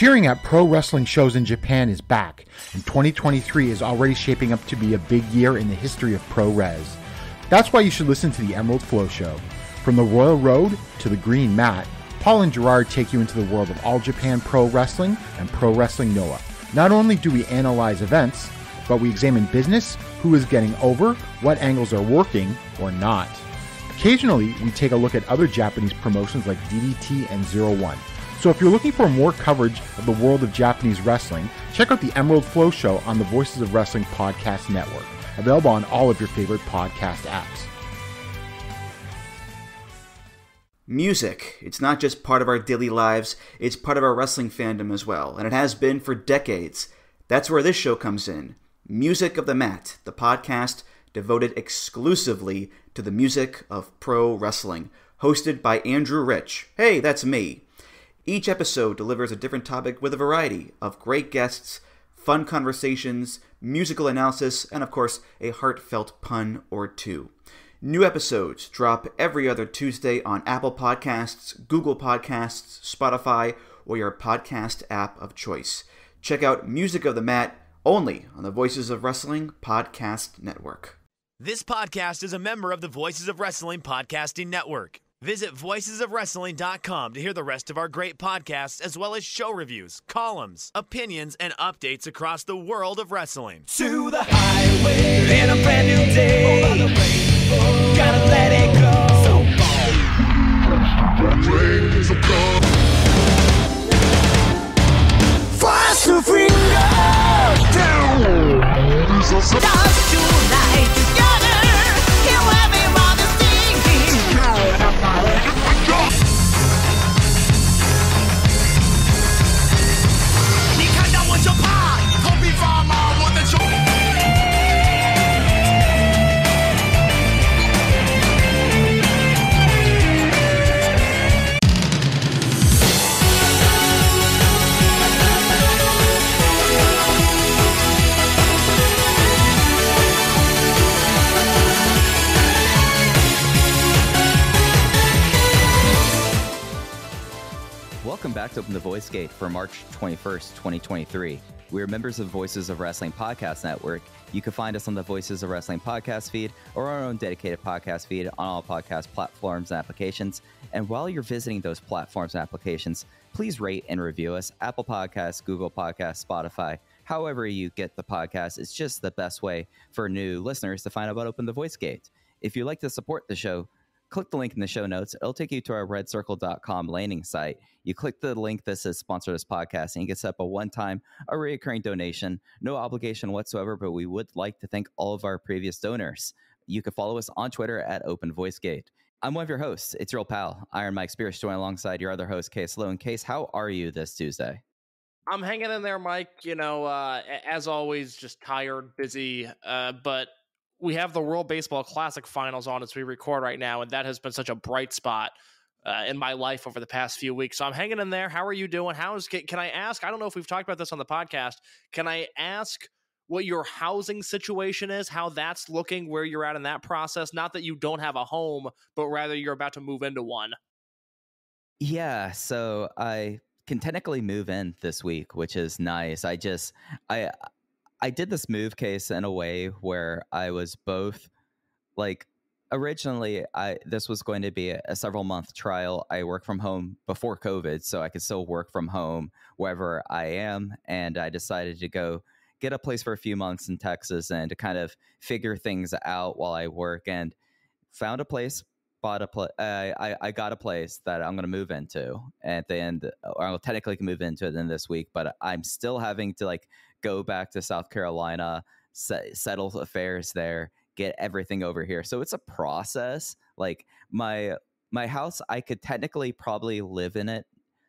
Cheering at pro wrestling shows in Japan is back, and 2023 is already shaping up to be a big year in the history of pro res. That's why you should listen to the Emerald Flow Show. From the Royal Road to the Green Mat, Paul and Gerard take you into the world of All Japan Pro Wrestling and Pro Wrestling Noah. Not only do we analyze events, but we examine business, who is getting over, what angles are working or not. Occasionally, we take a look at other Japanese promotions like DDT and Zero One. So if you're looking for more coverage of the world of Japanese wrestling, check out the Emerald Flow Show on the Voices of Wrestling Podcast Network, available on all of your favorite podcast apps. Music. It's not just part of our daily lives, it's part of our wrestling fandom as well, and it has been for decades. That's where this show comes in. Music of the Mat, the podcast devoted exclusively to the music of pro wrestling, hosted by Andrew Rich. Hey, that's me. Each episode delivers a different topic with a variety of great guests, fun conversations, musical analysis, and of course, a heartfelt pun or two. New episodes drop every other Tuesday on Apple Podcasts, Google Podcasts, Spotify, or your podcast app of choice. Check out Music of the Mat only on the Voices of Wrestling Podcast Network. This podcast is a member of the Voices of Wrestling Podcasting Network. Visit voicesofwrestling.com to hear the rest of our great podcasts, as well as show reviews, columns, opinions, and updates across the world of wrestling. To the highway in a brand new day. Gotta let it go. Fast to finger down. Dance tonight singing. Welcome back to Open the Voice Gate for March 21st, 2023. We are members of Voices of Wrestling Podcast Network. You can find us on the Voices of Wrestling podcast feed or our own dedicated podcast feed on all podcast platforms and applications. And while you're visiting those platforms and applications, please rate and review us Apple Podcasts, Google Podcasts, Spotify. However, you get the podcast, it's just the best way for new listeners to find out about Open the Voice Gate. If you'd like to support the show, click the link in the show notes. It'll take you to our redcircle.com landing site. You click the link that says sponsor this podcast and you get set up a one time, a recurring donation. No obligation whatsoever, but we would like to thank all of our previous donors. You can follow us on Twitter at Open Voice Gate. I'm one of your hosts. It's your old pal, Iron Mike Spears, joined alongside your other host, Case Sloan. Case, how are you this Tuesday? I'm hanging in there, Mike. You know, uh, as always, just tired, busy, uh, but we have the World Baseball Classic finals on as we record right now, and that has been such a bright spot uh, in my life over the past few weeks. So I'm hanging in there. How are you doing? How is can I ask? I don't know if we've talked about this on the podcast. Can I ask what your housing situation is? How that's looking? Where you're at in that process? Not that you don't have a home, but rather you're about to move into one. Yeah, so I can technically move in this week, which is nice. I just I I did this move case in a way where I was both like originally I this was going to be a, a several month trial. I work from home before COVID, so I could still work from home wherever I am, and I decided to go get a place for a few months in Texas and to kind of figure things out while I work and found a place bought a place uh, I, I got a place that i'm going to move into at the end or i'll technically move into it in this week but i'm still having to like go back to south carolina set, settle affairs there get everything over here so it's a process like my my house i could technically probably live in it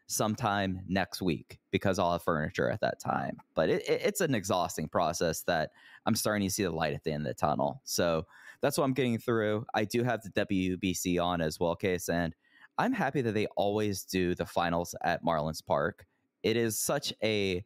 sometime next week because i'll have furniture at that time but it, it, it's an exhausting process that i'm starting to see the light at the end of the tunnel so that's what I'm getting through. I do have the WBC on as well, case, and I'm happy that they always do the finals at Marlins Park. It is such a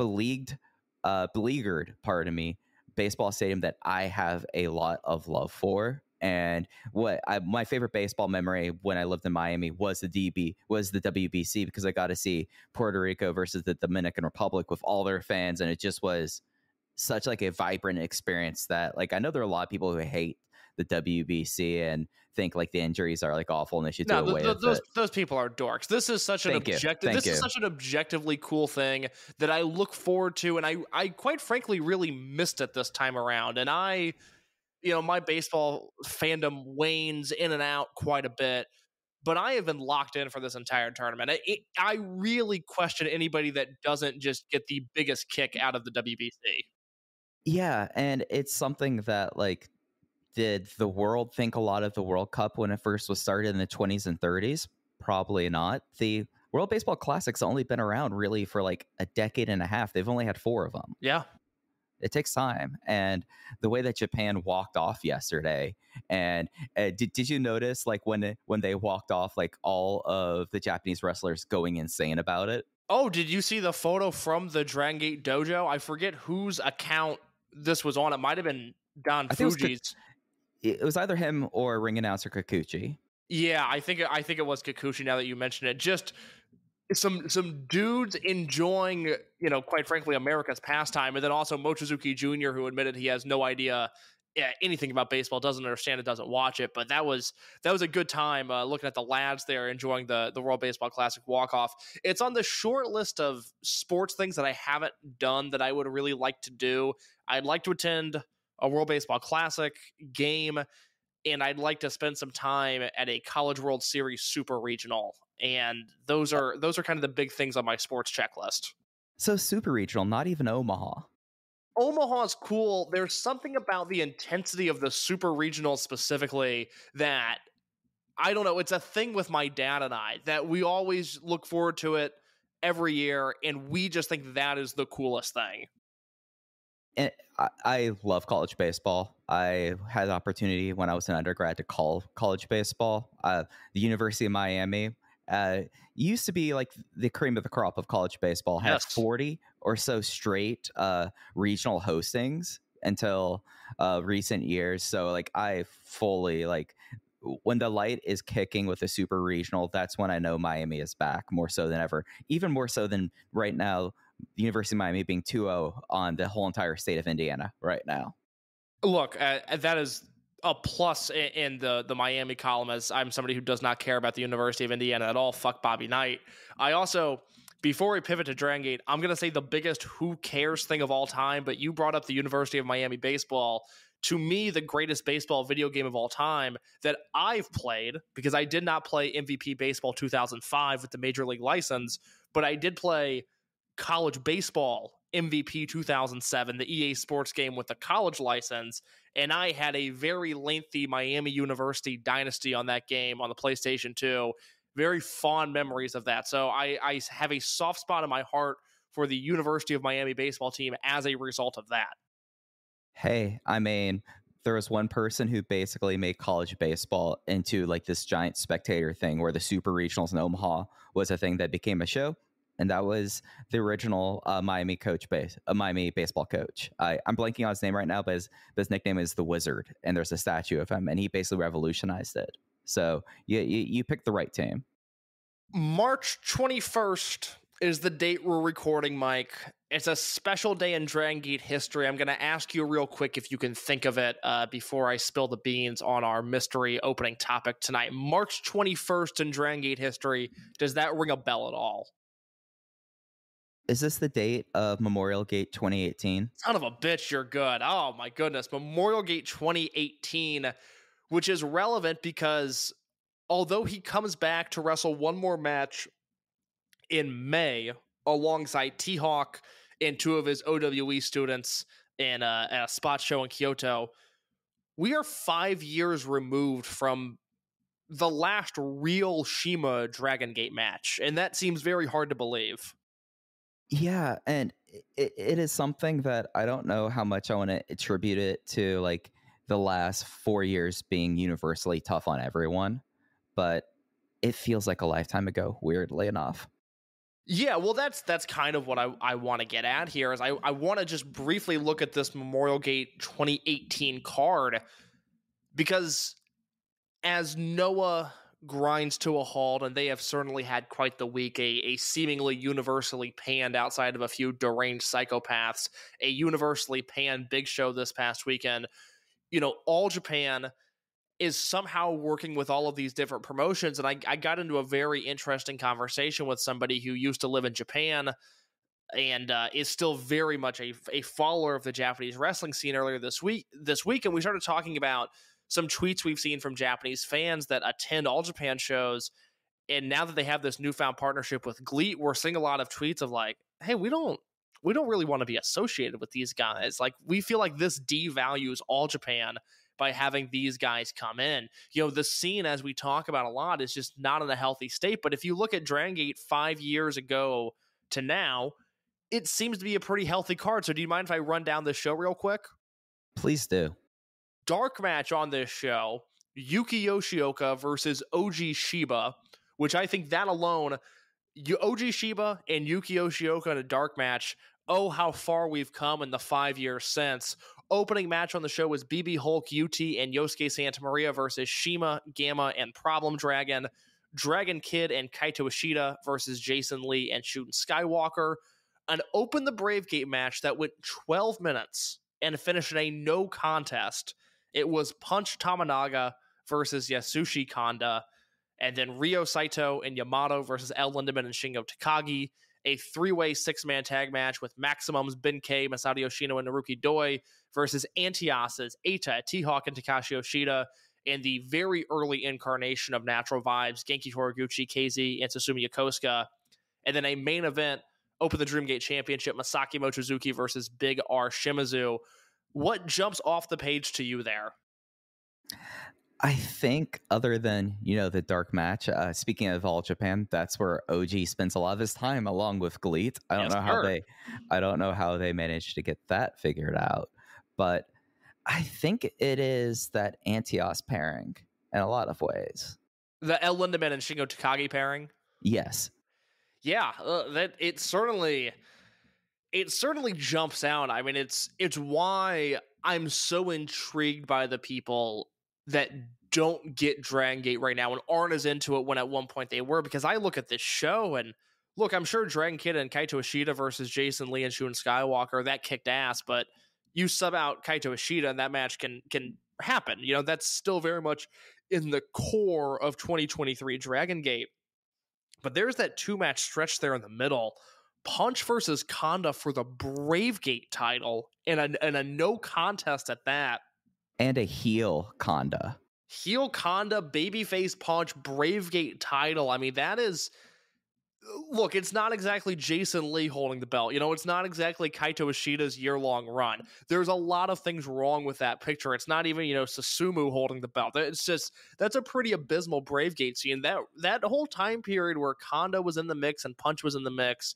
beleaguered, uh, beleaguered, pardon me, baseball stadium that I have a lot of love for. And what I, my favorite baseball memory when I lived in Miami was the DB was the WBC because I got to see Puerto Rico versus the Dominican Republic with all their fans, and it just was such like a vibrant experience that like I know there are a lot of people who hate the WBC and think like the injuries are like awful and they should no, do away th- those it. those people are dorks. This is such an Thank objective. This is such an objectively cool thing that I look forward to, and I I quite frankly really missed it this time around. And I, you know, my baseball fandom wanes in and out quite a bit. But I have been locked in for this entire tournament. I, it, I really question anybody that doesn't just get the biggest kick out of the WBC. Yeah, and it's something that like did the world think a lot of the World Cup when it first was started in the 20s and 30s? Probably not. The World Baseball Classic's only been around really for like a decade and a half. They've only had 4 of them. Yeah, It takes time. And the way that Japan walked off yesterday and uh, did, did you notice like when when they walked off like all of the Japanese wrestlers going insane about it? Oh, did you see the photo from the Dragon Gate dojo? I forget whose account this was on. It might have been Don I think it was Fuji's. It was either him or ring announcer Kikuchi. Yeah, I think I think it was Kikuchi. Now that you mention it, just some some dudes enjoying, you know, quite frankly, America's pastime, and then also Mochizuki Jr., who admitted he has no idea yeah, anything about baseball, doesn't understand it, doesn't watch it. But that was that was a good time uh, looking at the lads there enjoying the the World Baseball Classic walk off. It's on the short list of sports things that I haven't done that I would really like to do. I'd like to attend a World Baseball Classic game, and I'd like to spend some time at a College World Series Super Regional. And those are those are kind of the big things on my sports checklist. So super regional, not even Omaha. Omaha's cool. There's something about the intensity of the super regional specifically that I don't know. It's a thing with my dad and I that we always look forward to it every year, and we just think that is the coolest thing. And I, I love college baseball. I had the opportunity when I was an undergrad to call college baseball. Uh, the University of Miami uh, used to be like the cream of the crop of college baseball. Had Yes. 40 or so straight uh, regional hostings until uh, recent years. So like I fully like when the light is kicking with a super regional, that's when I know Miami is back more so than ever. Even more so than right now, the University of Miami being 2-0 on the whole entire state of Indiana right now. Look, uh, that is a plus in the the Miami column. As I'm somebody who does not care about the University of Indiana at all. Fuck Bobby Knight. I also. Before we pivot to Dragon Gate, I'm going to say the biggest who cares thing of all time, but you brought up the University of Miami baseball. To me, the greatest baseball video game of all time that I've played, because I did not play MVP Baseball 2005 with the Major League license, but I did play college baseball MVP 2007, the EA Sports game with the college license, and I had a very lengthy Miami University dynasty on that game on the PlayStation 2. Very fond memories of that. So I, I have a soft spot in my heart for the University of Miami baseball team as a result of that. Hey, I mean, there was one person who basically made college baseball into like this giant spectator thing where the super regionals in Omaha was a thing that became a show. And that was the original uh, Miami coach base, a Miami baseball coach. I, I'm blanking on his name right now, but his, his nickname is the Wizard, and there's a statue of him, and he basically revolutionized it. So you you, you picked the right team. March 21st is the date we're recording, Mike. It's a special day in Dragon Gate history. I'm going to ask you real quick if you can think of it uh, before I spill the beans on our mystery opening topic tonight. March 21st in Dragon Gate history. Does that ring a bell at all? Is this the date of Memorial Gate 2018? Son of a bitch, you're good. Oh my goodness. Memorial Gate 2018, which is relevant because although he comes back to wrestle one more match in May alongside T Hawk and two of his OWE students in a, at a spot show in Kyoto, we are five years removed from the last real CIMA Dragon Gate match. And that seems very hard to believe. Yeah, and it, it is something that I don't know how much I want to attribute it to, like the last four years being universally tough on everyone, but it feels like a lifetime ago. Weirdly enough, Yeah, well, that's that's kind of what I, I want to get at here. Is I, I want to just briefly look at this Memorial Gate 2018 card. because as Noah grinds to a halt, and they have certainly had quite the week. A, a seemingly universally panned, outside of a few deranged psychopaths, a universally panned big show this past weekend. You know, all Japan is somehow working with all of these different promotions. And I, I got into a very interesting conversation with somebody who used to live in Japan and uh, is still very much a, a follower of the Japanese wrestling scene earlier this week this week and we started talking about some tweets we've seen from Japanese fans that attend all Japan shows. And now that they have this newfound partnership with GLEAT, we're seeing a lot of tweets of like, hey, we don't we don't really want to be associated with these guys. Like we feel like this devalues all Japan by having these guys come in. You know, the scene as we talk about a lot is just not in a healthy state. But if you look at Dragon Gate five years ago to now, it seems to be a pretty healthy card. So do you mind if I run down this show real quick? Please do dark match on this show Yuki Yoshioka versus OG Shiba, which I think that alone, OG Shiba and Yuki Yoshioka in a dark match. Oh, how far we've come in the five years since. Opening match on the show was BB Hulk, UT, and Yosuke Santa Maria versus CIMA, Gamma, and Problem Dragon. Dragon Kid and Kaito Ishida versus Jason Lee and Shooting Skywalker. An Open the Brave Gate match that went 12 minutes and finished in a no contest it was Punch Tominaga versus Yasushi Kanda, and then Ryo Saito and Yamato versus El Lindaman and Shingo Takagi. A three-way six-man tag match with Maximums, Ben-K, Masato Yoshino, and Naruki Doi versus Antias's Eita, T-Hawk, and Takashi Yoshida and the very early incarnation of Natural Vibes, Genki Horiguchi, KZ, and Susumu Yokosuka. And then a main event, Open the Dreamgate Championship, Masaki Mochizuki versus Big R Shimizu. What jumps off the page to you there? I think, other than you know the dark match, uh, speaking of all Japan, that's where OG spends a lot of his time, along with GLEAT. I don't yes, know how they, I don't know how they managed to get that figured out, but I think it is that Antias pairing in a lot of ways. The El Lindaman and Shingo Takagi pairing. Yes. Yeah, uh, that it certainly it certainly jumps out. I mean, it's it's why I'm so intrigued by the people that don't get Dragon Gate right now and aren't as into it when at one point they were. Because I look at this show and look, I'm sure Dragon Kid and Kaito Ishida versus Jason Lee and Shun Skywalker that kicked ass, but you sub out Kaito Ishida and that match can can happen. You know, that's still very much in the core of 2023 Dragon Gate. But there's that two match stretch there in the middle Punch versus Kanda for the Bravegate title and a, and a no contest at that. And a heel Kanda. Heel Kanda, babyface Punch, Bravegate title. I mean, that is. Look, it's not exactly Jason Lee holding the belt. You know, it's not exactly Kaito Ishida's year long run. There's a lot of things wrong with that picture. It's not even, you know, Susumu holding the belt. It's just, that's a pretty abysmal Bravegate scene. That, that whole time period where Kanda was in the mix and Punch was in the mix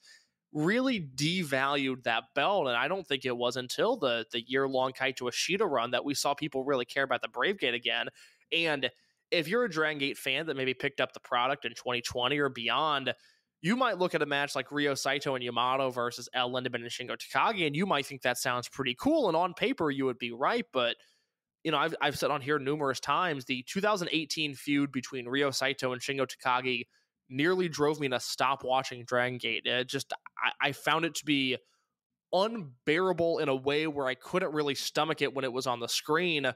really devalued that belt. And I don't think it was until the the year long Kaito Ishida run that we saw people really care about the Brave Gate again. And if you're a Dragon Gate fan that maybe picked up the product in 2020 or beyond, you might look at a match like Ryo Saito and Yamato versus El Lindaman and Shingo Takagi, and you might think that sounds pretty cool. And on paper, you would be right. But, you know, I've, I've said on here numerous times the 2018 feud between Ryo Saito and Shingo Takagi nearly drove me to stop watching Dragon Gate. It just I, I found it to be unbearable in a way where I couldn't really stomach it when it was on the screen.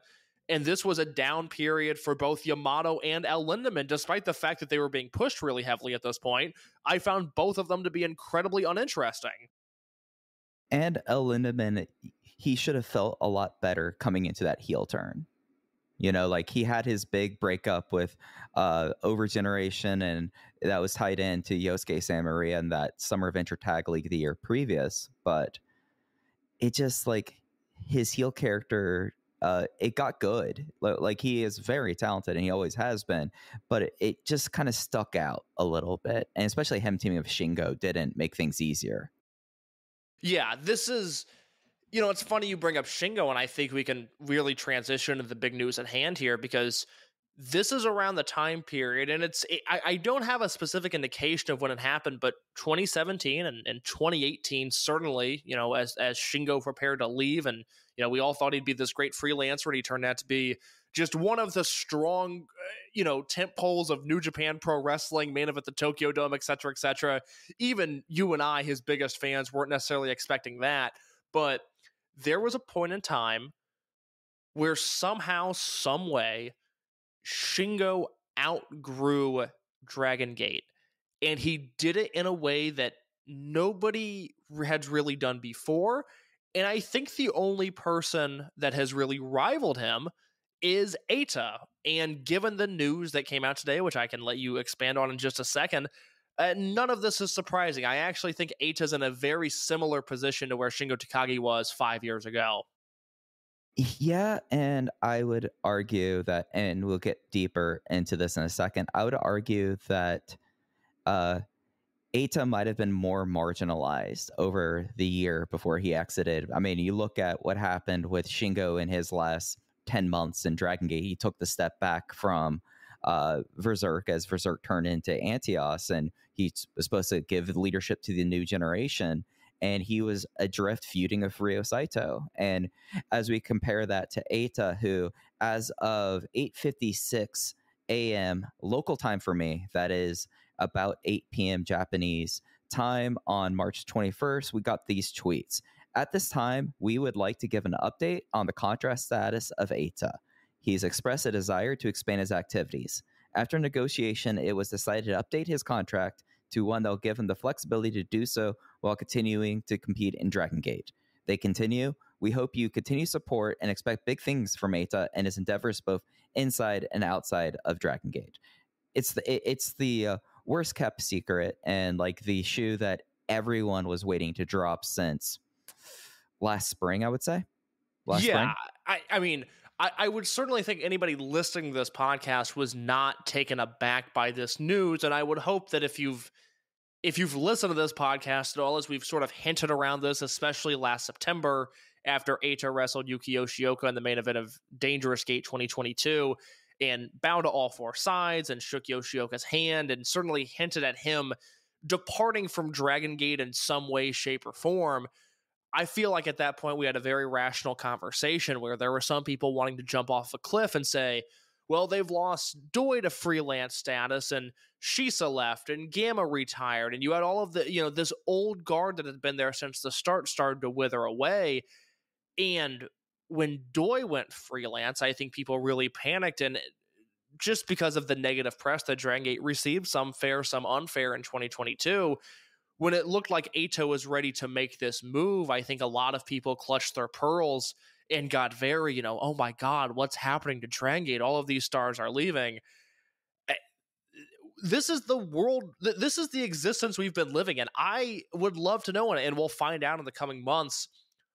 And this was a down period for both Yamato and El Lindaman, despite the fact that they were being pushed really heavily at this point. I found both of them to be incredibly uninteresting. And El Lindaman, he should have felt a lot better coming into that heel turn. You know, like he had his big breakup with uh, Over Generation, and that was tied into Yosuke Santa Maria and that Summer Venture Tag League the year previous. But it just like his heel character, uh, it got good. Like he is very talented, and he always has been. But it, it just kind of stuck out a little bit, and especially him teaming with Shingo didn't make things easier. Yeah, this is you know, it's funny you bring up Shingo, and I think we can really transition to the big news at hand here because this is around the time period, and it's I, I don't have a specific indication of when it happened, but 2017 and, and 2018 certainly, you know, as as Shingo prepared to leave, and you know, we all thought he'd be this great freelancer, and he turned out to be just one of the strong, uh, you know, tent poles of New Japan Pro Wrestling, main event the Tokyo Dome, et cetera, et cetera. Even you and I, his biggest fans, weren't necessarily expecting that. But there was a point in time where somehow, some way, Shingo outgrew Dragon Gate. And he did it in a way that nobody had really done before. And I think the only person that has really rivaled him is Eita. And given the news that came out today, which I can let you expand on in just a second, uh, none of this is surprising. I actually think Eita's in a very similar position to where Shingo Takagi was five years ago. Yeah, and I would argue that, and we'll get deeper into this in a second. I would argue that uh, Eita might have been more marginalized over the year before he exited. I mean, you look at what happened with Shingo in his last 10 months in Dragon Gate. He took the step back from uh, VerserK as VerserK turned into Antias, and he was supposed to give leadership to the new generation and he was adrift feuding with Ryo Saito. And as we compare that to Eita, who as of 8:56 a.m. local time for me, that is about 8 p.m. Japanese time on March 21st, we got these tweets. At this time, we would like to give an update on the contract status of Eita. He's expressed a desire to expand his activities. After negotiation, it was decided to update his contract to one that will give him the flexibility to do so while continuing to compete in Dragon Gate. They continue. We hope you continue support and expect big things from Eita and his endeavors both inside and outside of Dragon Gate. It's the it's the uh, worst kept secret and like the shoe that everyone was waiting to drop since last spring. I would say. Last yeah, spring? I I mean. I, I would certainly think anybody listening to this podcast was not taken aback by this news, and I would hope that if you've if you've listened to this podcast at all, as we've sort of hinted around this, especially last September after Eita wrestled Yuki Yoshioka in the main event of Dangerous Gate 2022 and bowed to all four sides and shook Yoshioka's hand and certainly hinted at him departing from Dragon Gate in some way, shape, or form. I feel like at that point we had a very rational conversation where there were some people wanting to jump off a cliff and say, well, they've lost Doi to freelance status and Shisa left and Gamma retired. And you had all of the, you know, this old guard that had been there since the start started to wither away. And when Doi went freelance, I think people really panicked. And just because of the negative press that Dragon Gate received, some fair, some unfair in 2022, when it looked like Eita was ready to make this move, I think a lot of people clutched their pearls and got very, you know, oh my God, what's happening to Dragon Gate? All of these stars are leaving. Eh, this is the world, this is the existence we've been living in. I would love to know, and we'll find out in the coming months,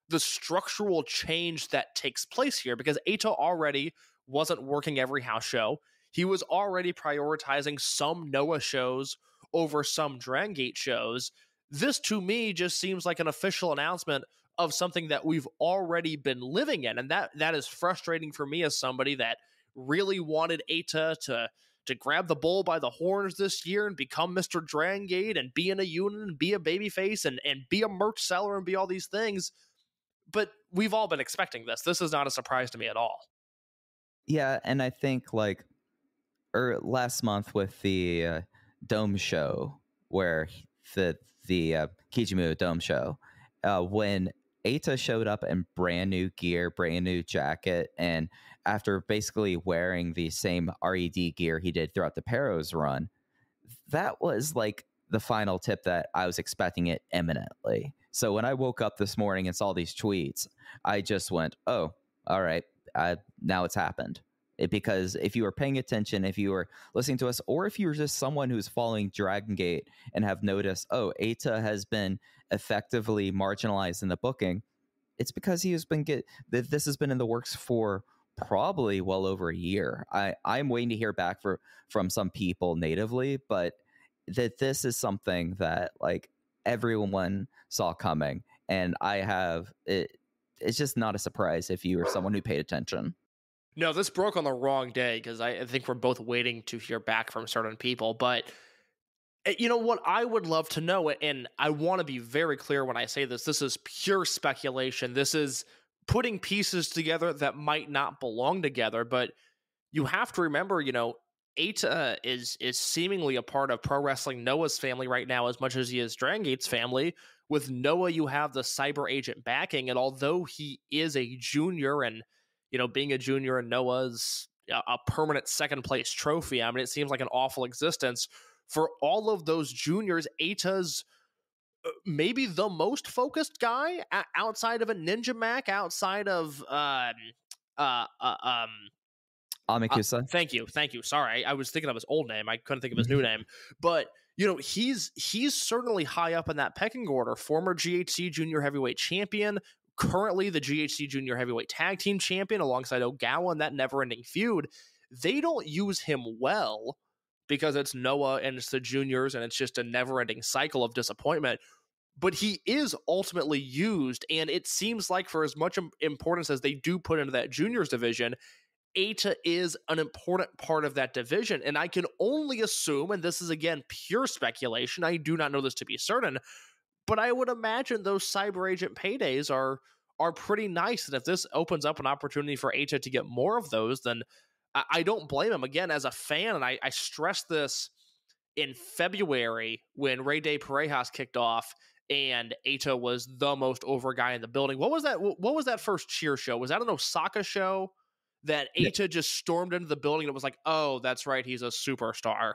the structural change that takes place here because Eita already wasn't working every house show. He was already prioritizing some Noah shows over some Drangate shows. This to me just seems like an official announcement of something that we've already been living in. And that that is frustrating for me as somebody that really wanted Eita to to grab the bull by the horns this year and become Mr. Drangate and be in a unit and be a babyface and, and be a merch seller and be all these things. But we've all been expecting this. This is not a surprise to me at all. Yeah, and I think like or er, last month with the uh, Dome show where the the uh, Kijimu Dome show uh, when Eita showed up in brand new gear, brand new jacket, and after basically wearing the same RED gear he did throughout the Peros run, that was like the final tip that I was expecting it imminently. So when I woke up this morning and saw these tweets, I just went, "Oh, all right, uh, now it's happened." It, because if you were paying attention, if you were listening to us, or if you were just someone who's following Dragon Gate and have noticed, oh, Eita has been effectively marginalized in the booking, it's because he has been get this has been in the works for probably well over a year. I I'm waiting to hear back for from some people natively, but that this is something that like everyone saw coming, and I have it. It's just not a surprise if you are someone who paid attention. No, this broke on the wrong day because I, I think we're both waiting to hear back from certain people, but Eh, you know what I would love to know, and I want to be very clear when I say this this is pure speculation. This is putting pieces together that might not belong together, but you have to remember, you know, Eita is is seemingly a part of pro wrestling Noah's family right now as much as he is Dragon Gate's family. With Noah, you have the cyber agent backing, and although he is a junior, and you know, being a junior in Noah's a permanent second place trophy, I mean, it seems like an awful existence for all of those juniors. Eita's uh, maybe the most focused guy outside of a Ninja Mack, outside of um, uh, uh, um, Amakusa. Uh, thank you, thank you. Sorry, I was thinking of his old name. I couldn't think of his new name. But you know, he's he's certainly high up in that pecking order. Former GHC Junior Heavyweight Champion, currently the GHC Junior Heavyweight Tag Team Champion, alongside Ogawa in that never-ending feud. They don't use him well because it's Noah and it's the juniors, and it's just a never-ending cycle of disappointment but he is ultimately used and it seems like for as much importance as they do put into that juniors division Eita is an important part of that division. And I can only assume, and this is again pure speculation, I do not know this to be certain, but I would imagine those cyber agent paydays are are pretty nice. And if this opens up an opportunity for Eita to get more of those, then I, I don't blame him. Again, as a fan, and I, I stressed this in February when Rey de Parejas kicked off and Eita was the most over guy in the building. What was that? What was that first cheer show? Was that an Osaka show? that Eita yeah. just stormed into the building and it was like, oh, that's right, he's a superstar.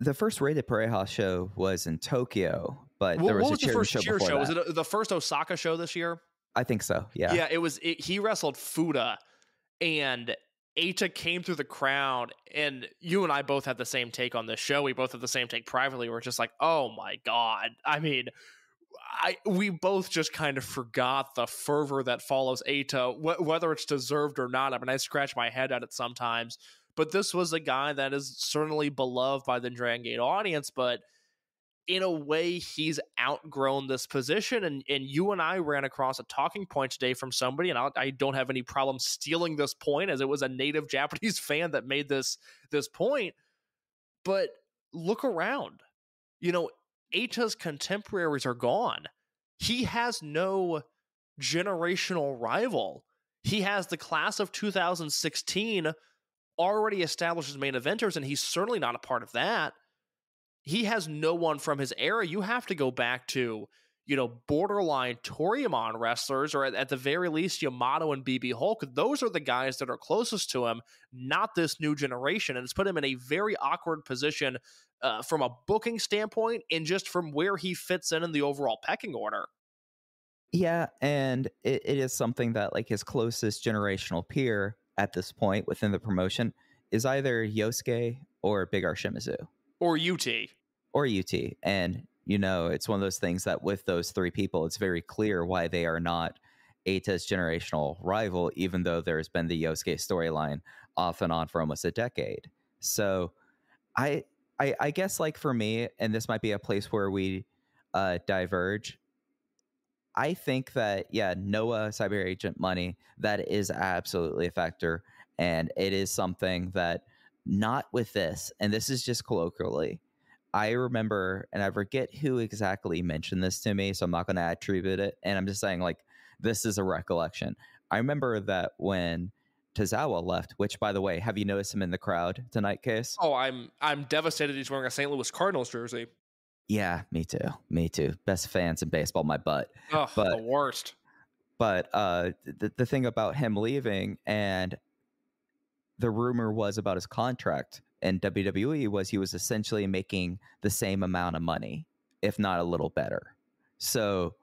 The first Rey de Parejas show was in Tokyo, but what, there was, what was a the first show cheer show? That. Was it the first Osaka show this year? I think so. Yeah. Yeah, it was. It, he wrestled Fuda, and Eita came through the crowd, and you and I both had the same take on this show. We both had the same take privately. We're just like, oh my god. I mean, I we both just kind of forgot the fervor that follows Eita, wh- whether it's deserved or not. I mean, I scratch my head at it sometimes, but this was a guy that is certainly beloved by the Dragon Gate audience, but in a way, he's outgrown this position. And and you and I ran across a talking point today from somebody, and I'll, I do not have any problem stealing this point, as it was a native Japanese fan that made this this point. But look around, you know, Eita's contemporaries are gone. He has no generational rival. He has the class of 2016 already established as main eventers, and he's certainly not a part of that. He has no one from his era. You have to go back to, you know, borderline Toryumon wrestlers, or at, at the very least, Yamato and BB Hulk. Those are the guys that are closest to him, not this new generation. And it's put him in a very awkward position uh, from a booking standpoint and just from where he fits in in the overall pecking order. Yeah, and it, it is something that like his closest generational peer at this point within the promotion is either Yosuke or Big R Shimizu. Or UT. Or UT. And, you know, it's one of those things that with those three people, it's very clear why they are not Eita's generational rival, even though there's been the Yosuke storyline off and on for almost a decade. So I I, I guess like for me, and this might be a place where we uh, diverge. I think that yeah, Noah Cyber Agent money that is absolutely a factor, and it is something that not with this, and this is just colloquially. I remember, and I forget who exactly mentioned this to me, so I'm not going to attribute it. And I'm just saying, like, this is a recollection. I remember that when Tozawa left, which by the way, have you noticed him in the crowd tonight, Case? Oh, I'm I'm devastated he's wearing a St. Louis Cardinals jersey. Yeah, me too. Me too. Best fans in baseball, my butt. Oh, but, the worst. But uh the, the thing about him leaving and the rumor was about his contract in WWE was he was essentially making the same amount of money, if not a little better. So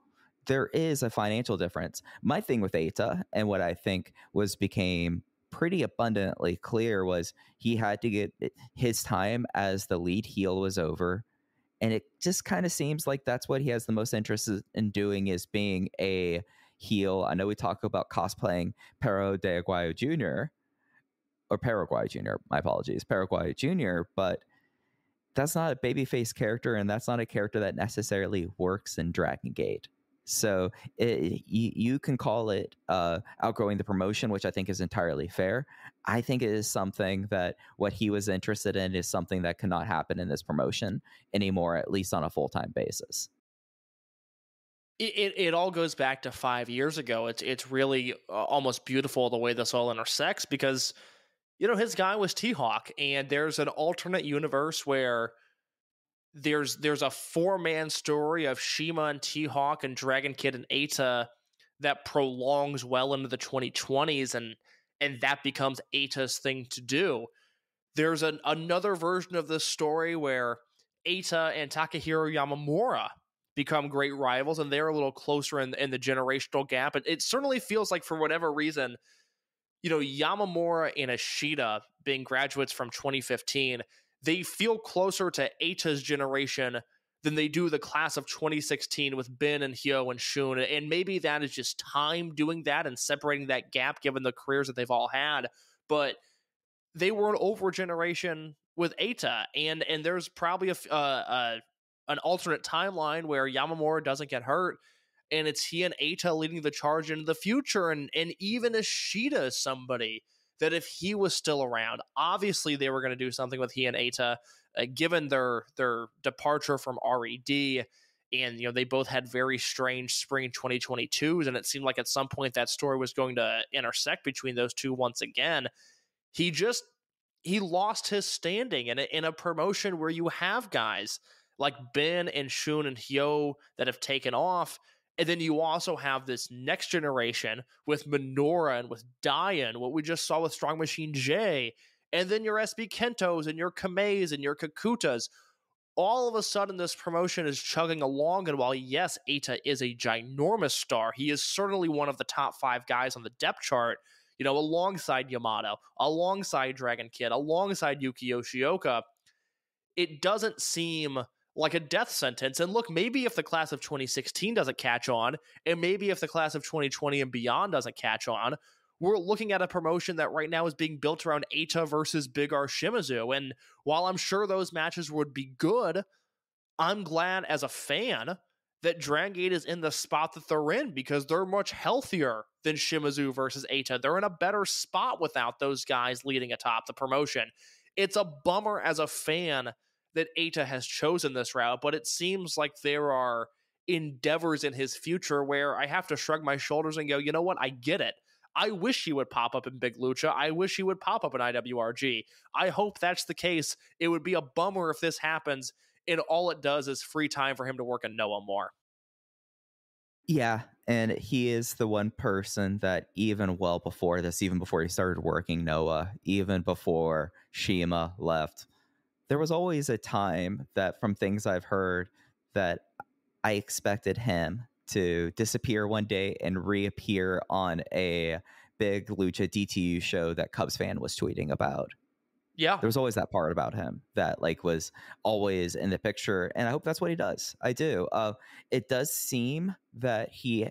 there is a financial difference. My thing with Eita and what I think was became pretty abundantly clear was he had to get his time as the lead heel was over. And it just kind of seems like that's what he has the most interest in doing is being a heel. I know we talk about cosplaying Perro de Aguayo Jr. or Perro Aguayo Jr. My apologies, Perro Aguayo Jr. But that's not a babyface character, and that's not a character that necessarily works in Dragon Gate. So it, you, you can call it uh, outgrowing the promotion, which I think is entirely fair. I think it is something that what he was interested in is something that cannot happen in this promotion anymore, at least on a full time basis. It, it, it all goes back to five years ago. It's it's really uh, almost beautiful the way this all intersects because you know, his guy was T Hawk, and there's an alternate universe where there's there's a four man story of CIMA and T Hawk and Dragon Kid and Eita that prolongs well into the 2020s, and and that becomes Eita's thing to do. There's an, another version of this story where Eita and Takahiro Yamamura become great rivals, and they're a little closer in, in the generational gap. And it certainly feels like, for whatever reason, you know, Yamamura and Ishida being graduates from 2015, they feel closer to Eita's generation than they do the class of 2016 with Ben and Hyo and Shun. And maybe that is just time doing that and separating that gap given the careers that they've all had. But they were an over generation with Eita, and and there's probably a, uh, uh, an alternate timeline where Yamamura doesn't get hurt, and it's he and Eita leading the charge into the future, and and even Ishida is somebody that if he was still around, obviously they were going to do something with he and Eita, uh, given their their departure from RED. And you know they both had very strange spring 2022s, and it seemed like at some point that story was going to intersect between those two once again. He just he lost his standing in a, in a promotion where you have guys like Ben and Shun and Hyo that have taken off. And then you also have this next generation with Minoura and with Diane, what we just saw with Strong Machine J. And then your SB Kentos and your Kameis and your Kikutas. All of a sudden, this promotion is chugging along. And while, yes, Eita is a ginormous star, he is certainly one of the top five guys on the depth chart you know, alongside Yamato, alongside Dragon Kid, alongside Yuki Yoshioka, it doesn't seem like a death sentence. And look, maybe if the class of 2016 doesn't catch on, and maybe if the class of 2020 and beyond doesn't catch on, we're looking at a promotion that right now is being built around Eita versus Big R Shimizu. And while I'm sure those matches would be good, I'm glad as a fan that Dragon Gate is in the spot that they're in because they're much healthier than Shimizu versus Eita. They're in a better spot without those guys leading atop the promotion. It's a bummer as a fan that Eita has chosen this route, but it seems like there are endeavors in his future where I have to shrug my shoulders and go, you know what? I get it. I wish he would pop up in Big Lucha. I wish he would pop up in IWRG. I hope that's the case. It would be a bummer if this happens and all it does is free time for him to work in Noah more. Yeah, and he is the one person that even well before this, even before he started working Noah, even before CIMA left, there was always a time that from things I've heard that I expected him to disappear one day and reappear on a big Lucha DTU show that Cubs fan was tweeting about. Yeah. There was always that part about him that like was always in the picture. And I hope that's what he does. I do. Uh, it does seem that he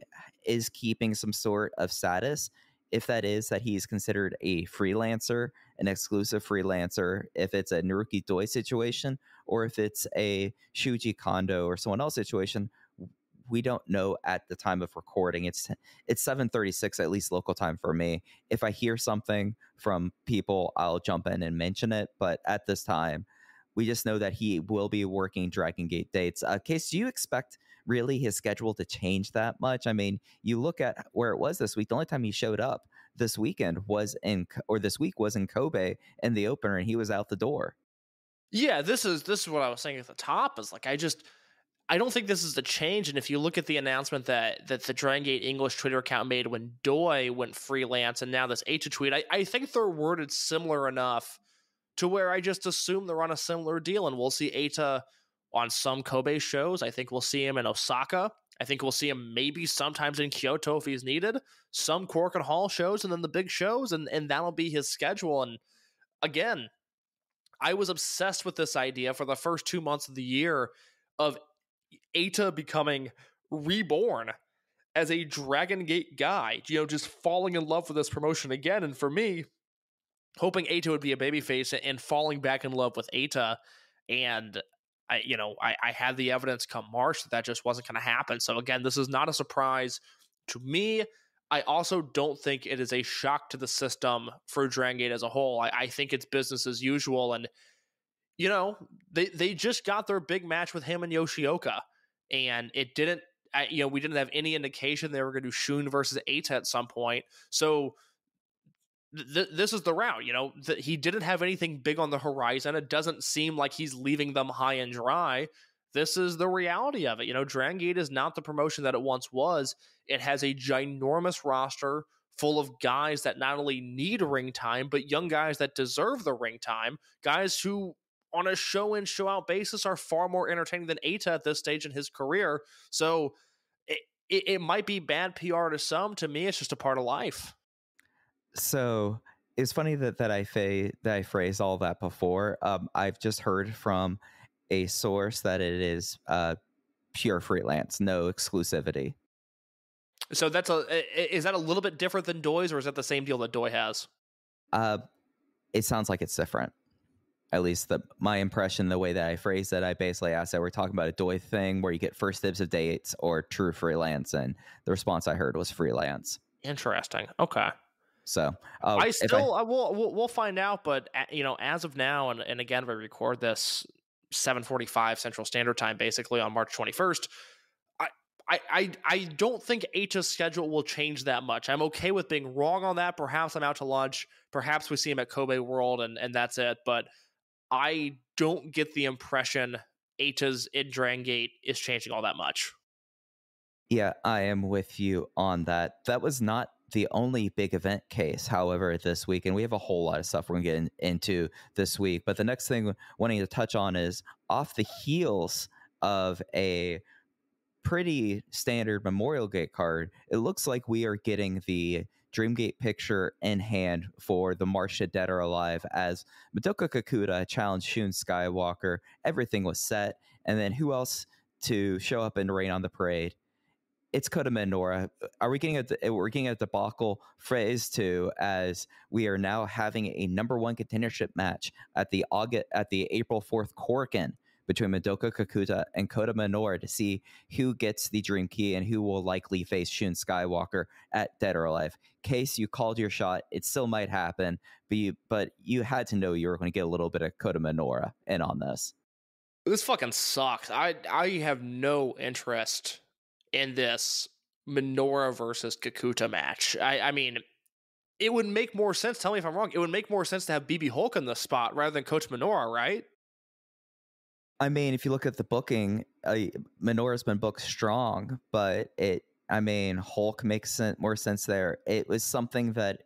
is keeping some sort of status. If that is that he's considered a freelancer, an exclusive freelancer, if it's a Naruki Doi situation, or if it's a Shuji Kondo or someone else situation, we don't know at the time of recording. It's it's 7:36 at least local time for me. If I hear something from people, I'll jump in and mention it, but at this time, we just know that he will be working Dragon Gate dates. Uh, Case, do you expect really his schedule to change that much? I mean, you look at where it was this week. The only time he showed up this weekend was in, or this week was in Kobe in the opener, and he was out the door. Yeah, this is this is what I was saying at the top. Is like I just I don't think this is a change. And if you look at the announcement that that the Dragon Gate English Twitter account made when Doi went freelance, and now this Eita tweet, I, I think they're worded similar enough to where I just assume they're on a similar deal, and we'll see Eita on some Kobe shows. I think we'll see him in Osaka. I think we'll see him maybe sometimes in Kyoto if he's needed. Some Korakuen Hall shows, and then the big shows, and and that'll be his schedule. And again, I was obsessed with this idea for the first two months of the year of Eita becoming reborn as a Dragon Gate guy, you know, just falling in love with this promotion again. And for me, hoping Eita would be a babyface and falling back in love with Eita. And I, you know, I, I had the evidence come March that that just wasn't going to happen. So again, this is not a surprise to me. I also don't think it is a shock to the system for Dragon Gate as a whole. I, I think it's business as usual. And you know, they they just got their big match with him and Yoshioka, and it didn't. You know, we didn't have any indication they were going to do Shun versus Eita at some point. So th- this is the route. You know, th- he didn't have anything big on the horizon. It doesn't seem like he's leaving them high and dry. This is the reality of it. You know, Dragon Gate is not the promotion that it once was. It has a ginormous roster full of guys that not only need ring time, but young guys that deserve the ring time, guys who on a show in, show out basis are far more entertaining than Eita at this stage in his career. So it, it, it might be bad PR to some. To me, it's just a part of life. So it's funny that that I fa- that I phrased all that before. Um, I've just heard from a source that it is uh, pure freelance, no exclusivity. So that's a is that a little bit different than Doi's, or is that the same deal that Doi has? Uh, it sounds like it's different. At least the my impression, the way that I phrased it, I basically asked that we're talking about a Doi thing where you get first dibs of dates or true freelance, and the response I heard was freelance. Interesting. Okay. So uh, I still I, will we'll, we'll find out, but you know, as of now, and, and again, if I record this 7:45 Central Standard Time, basically on March 21st. I I I, I don't think Eita's schedule will change that much. I'm okay with being wrong on that. Perhaps I'm out to lunch. Perhaps we see him at Kobe World, and and that's it. But I don't get the impression Eita's in Dragon Gate is changing all that much. Yeah, I am with you on that. That was not the only big event case, however, this week, and we have a whole lot of stuff we're going to get in, into this week. But the next thing wanting to touch on is off the heels of a pretty standard Memorial Gate card. It looks like we are getting the Dreamgate picture in hand for the March to Dead or Alive as Madoka Kikuta challenged Shun Skywalker. Everything was set, and then who else to show up and rain on the parade? It's Minoura. Are we getting a we're getting a debacle phrase too as we are now having a number one contendership match at the August at the April fourth Korakuen between Madoka Kikuta and Kota Minoura to see who gets the Dream Key and who will likely face Shun Skywalker at Dead or Alive. Case you called your shot. It still might happen, but you but you had to know you were going to get a little bit of Kota Minoura in on this. This fucking sucks. I I have no interest in this Minoura versus Kikuta match. I, I mean, it would make more sense. Tell me if I'm wrong. It would make more sense to have BB Hulk in the spot rather than Kota Minoura, right? I mean, if you look at the booking, uh, Minoura's been booked strong, but it. I mean, Hulk makes more sense there. It was something that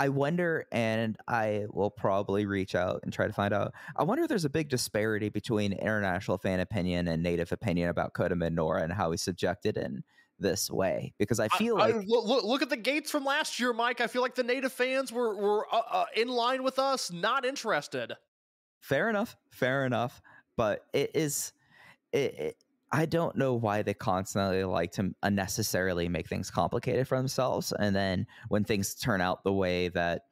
I wonder, and I will probably reach out and try to find out. I wonder if there's a big disparity between international fan opinion and native opinion about Kota Minoura and how he's subjected in this way. Because I feel I, like I, look, look at the gates from last year, Mike. I feel like the native fans were were uh, uh, in line with us, not interested. fair enough, fair enough, but it is. It, it, I don't know why they constantly like to unnecessarily make things complicated for themselves, and then when things turn out the way that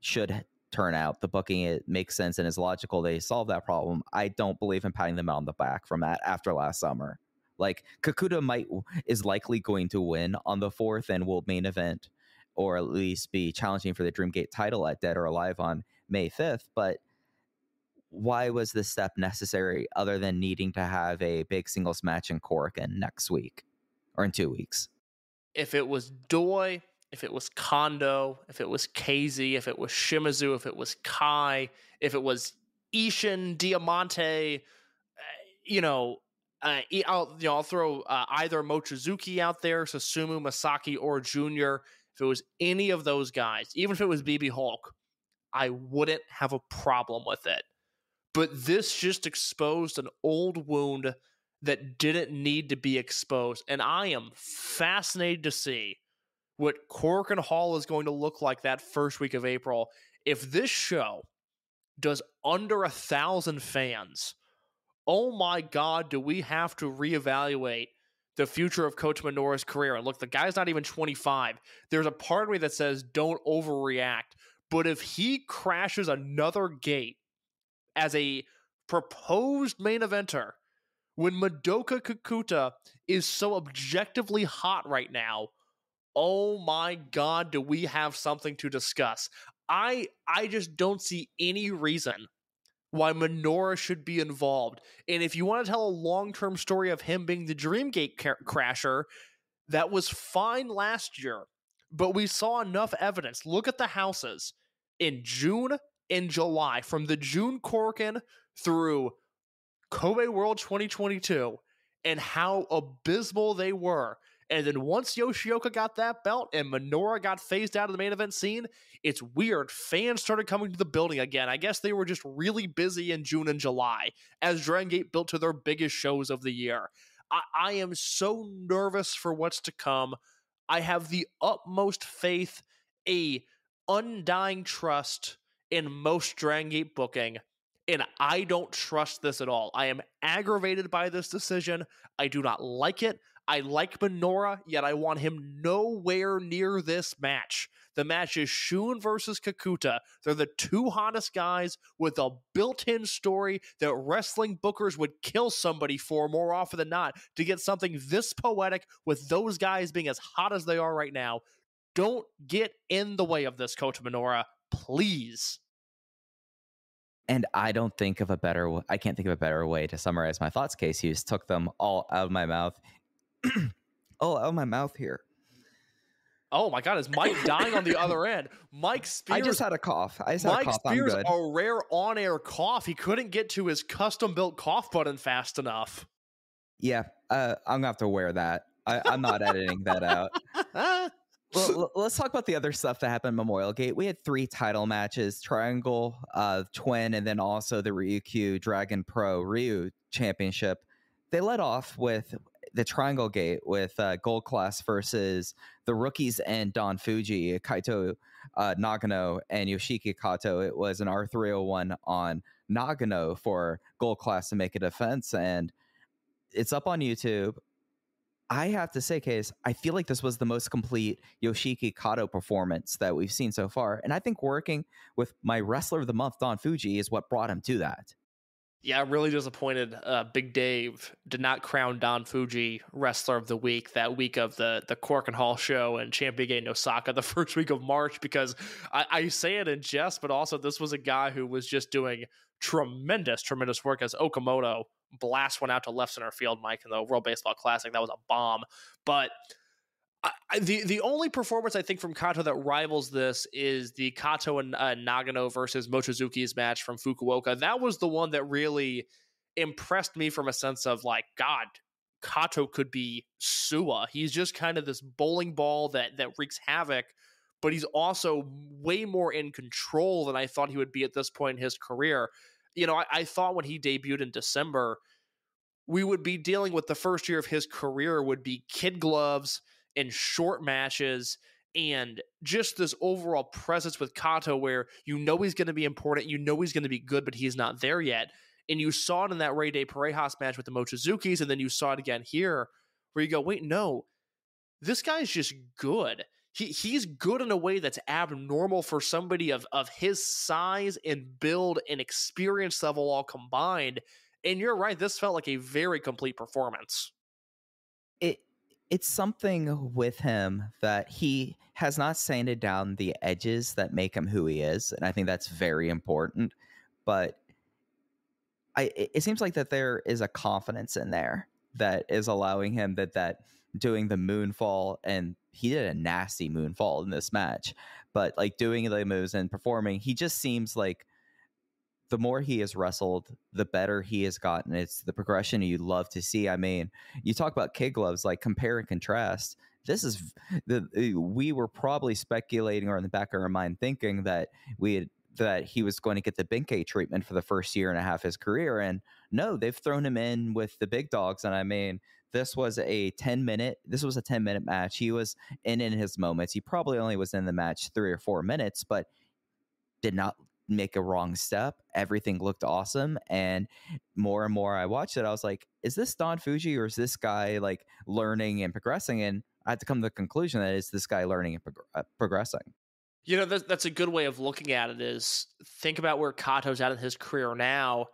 should turn out, the booking it makes sense and is logical. They solve that problem. I don't believe in patting them on the back from that after last summer. Like Kikuta might is likely going to win on the fourth and will main event, or at least be challenging for the Dreamgate title at Dead or Alive on May fifth, but why was this step necessary other than needing to have a big singles match in Korakuen next week or in two weeks? If it was Doi, if it was Kondo, if it was KZ, if it was Shimizu, if it was Kai, if it was Ishin, Diamante, uh, you know, uh, I'll, you know, I'll throw uh, either Mochizuki out there, Susumu, Masaki, or Junior. If it was any of those guys, even if it was BB Hulk, I wouldn't have a problem with it. But this just exposed an old wound that didn't need to be exposed. And I am fascinated to see what Korakuen Hall is going to look like that first week of April. If this show does under a thousand fans, oh my God, do we have to reevaluate the future of Kota Minoura's career? And look, the guy's not even 25. There's a part of me that says don't overreact. But if he crashes another gate as a proposed main eventer, when Madoka Kikuta is so objectively hot right now, oh my god, do we have something to discuss? I I just don't see any reason why Minoura should be involved. And if you want to tell a long-term story of him being the Dreamgate ca- crasher, that was fine last year. but we saw enough evidence. Look at the houses in June and July, from the June Korakuen through Kobe World 2022, and how abysmal they were. And then once Yoshioka got that belt and Minoura got phased out of the main event scene, it's weird. Fans started coming to the building again. I guess they were just really busy in June and July as Dragon Gate built to their biggest shows of the year. I, I am so nervous for what's to come. I have the utmost faith, a undying trust in most Dragon Gate booking. And I don't trust this at all. I am aggravated by this decision. I do not like it. I like Minoura, yet I want him nowhere near this match. The match is Shun versus Kikuta. They're the two hottest guys with a built in story that wrestling bookers would kill somebody for more often than not to get something this poetic with those guys being as hot as they are right now. Don't get in the way of this, Kota Minoura. Please. And I don't think of a better. I can't think of a better way to summarize my thoughts. Case Hughes took them all out of my mouth. oh, out of my mouth here. Oh my God! Is Mike dying on the other end? Mike Spears. I just had a cough. I just Mike had a cough. Spears, I'm good. a rare on-air cough. He couldn't get to his custom-built cough button fast enough. Yeah, uh, I'm gonna have to wear that. I, I'm not editing that out. Well, let's talk about the other stuff that happened Memorial Gate. We had three title matches: Triangle, uh, Twin, and then also the Ryukyu Dragon Pro Ryu Championship. They led off with the Triangle Gate with uh, Gold Class versus the rookies and Don Fujii, Kaito uh, Nagano, and Yoshiki Kato. It was an R301 on Nagano for Gold Class to make a defense, and it's up on YouTube. I have to say, Case, I feel like this was the most complete Yoshiki Kato performance that we've seen so far. And I think working with my wrestler of the month, Don Fujii, is what brought him to that. Yeah, really disappointed. Uh, Big Dave did not crown Don Fujii wrestler of the week that week of the the Korakuen Hall show and Champion Gate in Osaka the first week of March because I, I say it in jest, but also this was a guy who was just doing tremendous, tremendous work as Okamoto blast one out to left center field, Mike, in the World Baseball Classic. That was a bomb. But I, the the only performance I think from Kato that rivals this is the Kato and uh, Nagano versus Mochizuki's match from Fukuoka. That was the one that really impressed me from a sense of like, God, Kato could be Sua. He's just kind of this bowling ball that that wreaks havoc, but he's also way more in control than I thought he would be at this point in his career. You know, I, I thought when he debuted in December, we would be dealing with the first year of his career would be kid gloves and short matches and just this overall presence with Kato where you know he's going to be important, you know he's going to be good, but he's not there yet. And you saw it in that Rey de Parejas match with the Mochizukis, and then you saw it again here where you go, wait, no, this guy's just good. He he's good in a way that's abnormal for somebody of of his size and build and experience level all combined. And you're right, this felt like a very complete performance. It it's something with him that he has not sanded down the edges that make him who he is, and I think that's very important. But I it seems like that there is a confidence in there that is allowing him that that doing the moonfall and he did a nasty moonfall in this match, but like doing the moves and performing, he just seems like the more he has wrestled, the better he has gotten. It's the progression you love to see. I mean, you talk about kid gloves, like compare and contrast. This is the we were probably speculating or in the back of our mind thinking that we had that he was going to get the Ben K treatment for the first year and a half his career. And no, they've thrown him in with the big dogs. And I mean, this was a 10 minute, this was a 10 minute match. He was in in his moments. He probably only was in the match three or four minutes, but did not make a wrong step. Everything looked awesome. And more and more I watched it, I was like, is this Don Fujii or is this guy like learning and progressing? And I had to come to the conclusion that it's this guy learning and prog- uh, progressing. You know, that's, that's a good way of looking at it is think about where Kato's at in his career now.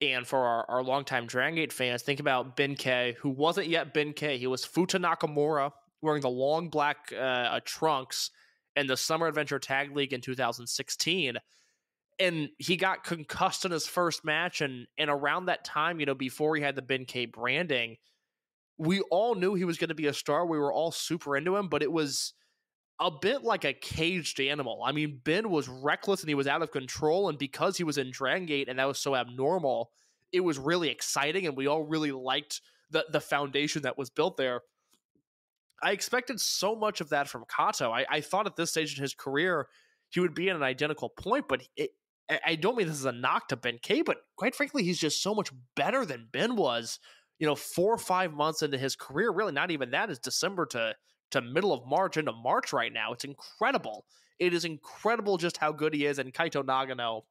And for our, our longtime Dragon Gate fans, think about Ben K, who wasn't yet Ben K. He was Futa Nakamura wearing the long black uh, uh, trunks in the Summer Adventure Tag League in 2016. And he got concussed in his first match. And, and around that time, you know, before he had the Ben K branding, we all knew he was going to be a star. We were all super into him, but it was a bit like a caged animal. I mean, Ben was reckless and he was out of control, and because he was in Dragon Gate and that was so abnormal, it was really exciting, and we all really liked the the foundation that was built there. I expected so much of that from Kato. I, I thought at this stage in his career he would be at an identical point, but it, I don't mean this is a knock to Ben K, but quite frankly, he's just so much better than Ben was. You know, four or five months into his career, really not even that is December to to middle of March into March right now. It's incredible. It is incredible just how good he is. And Kaito Nagano,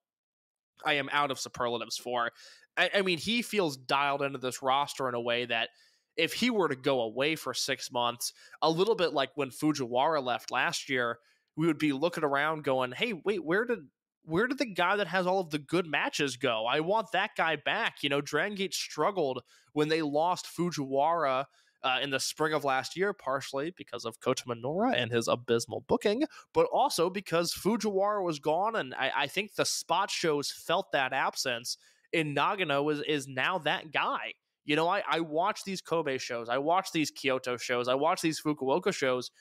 I am out of superlatives for. I, I mean, he feels dialed into this roster in a way that if he were to go away for six months, a little bit like when Fujiwara left last year, we would be looking around going, "Hey, wait, where did where did the guy that has all of the good matches go? I want that guy back." You know, Dragon Gate struggled when they lost Fujiwara uh, in the spring of last year, partially because of Kota Minoura and his abysmal booking, but also because Fujiwara was gone, and I, I think the spot shows felt that absence. And Nagano is is now that guy. You know, I, I watch these Kobe shows, I watch these Kyoto shows, I watch these Fukuoka shows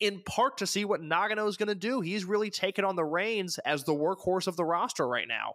in part to see what Nagano is going to do. He's really taken on the reins as the workhorse of the roster right now.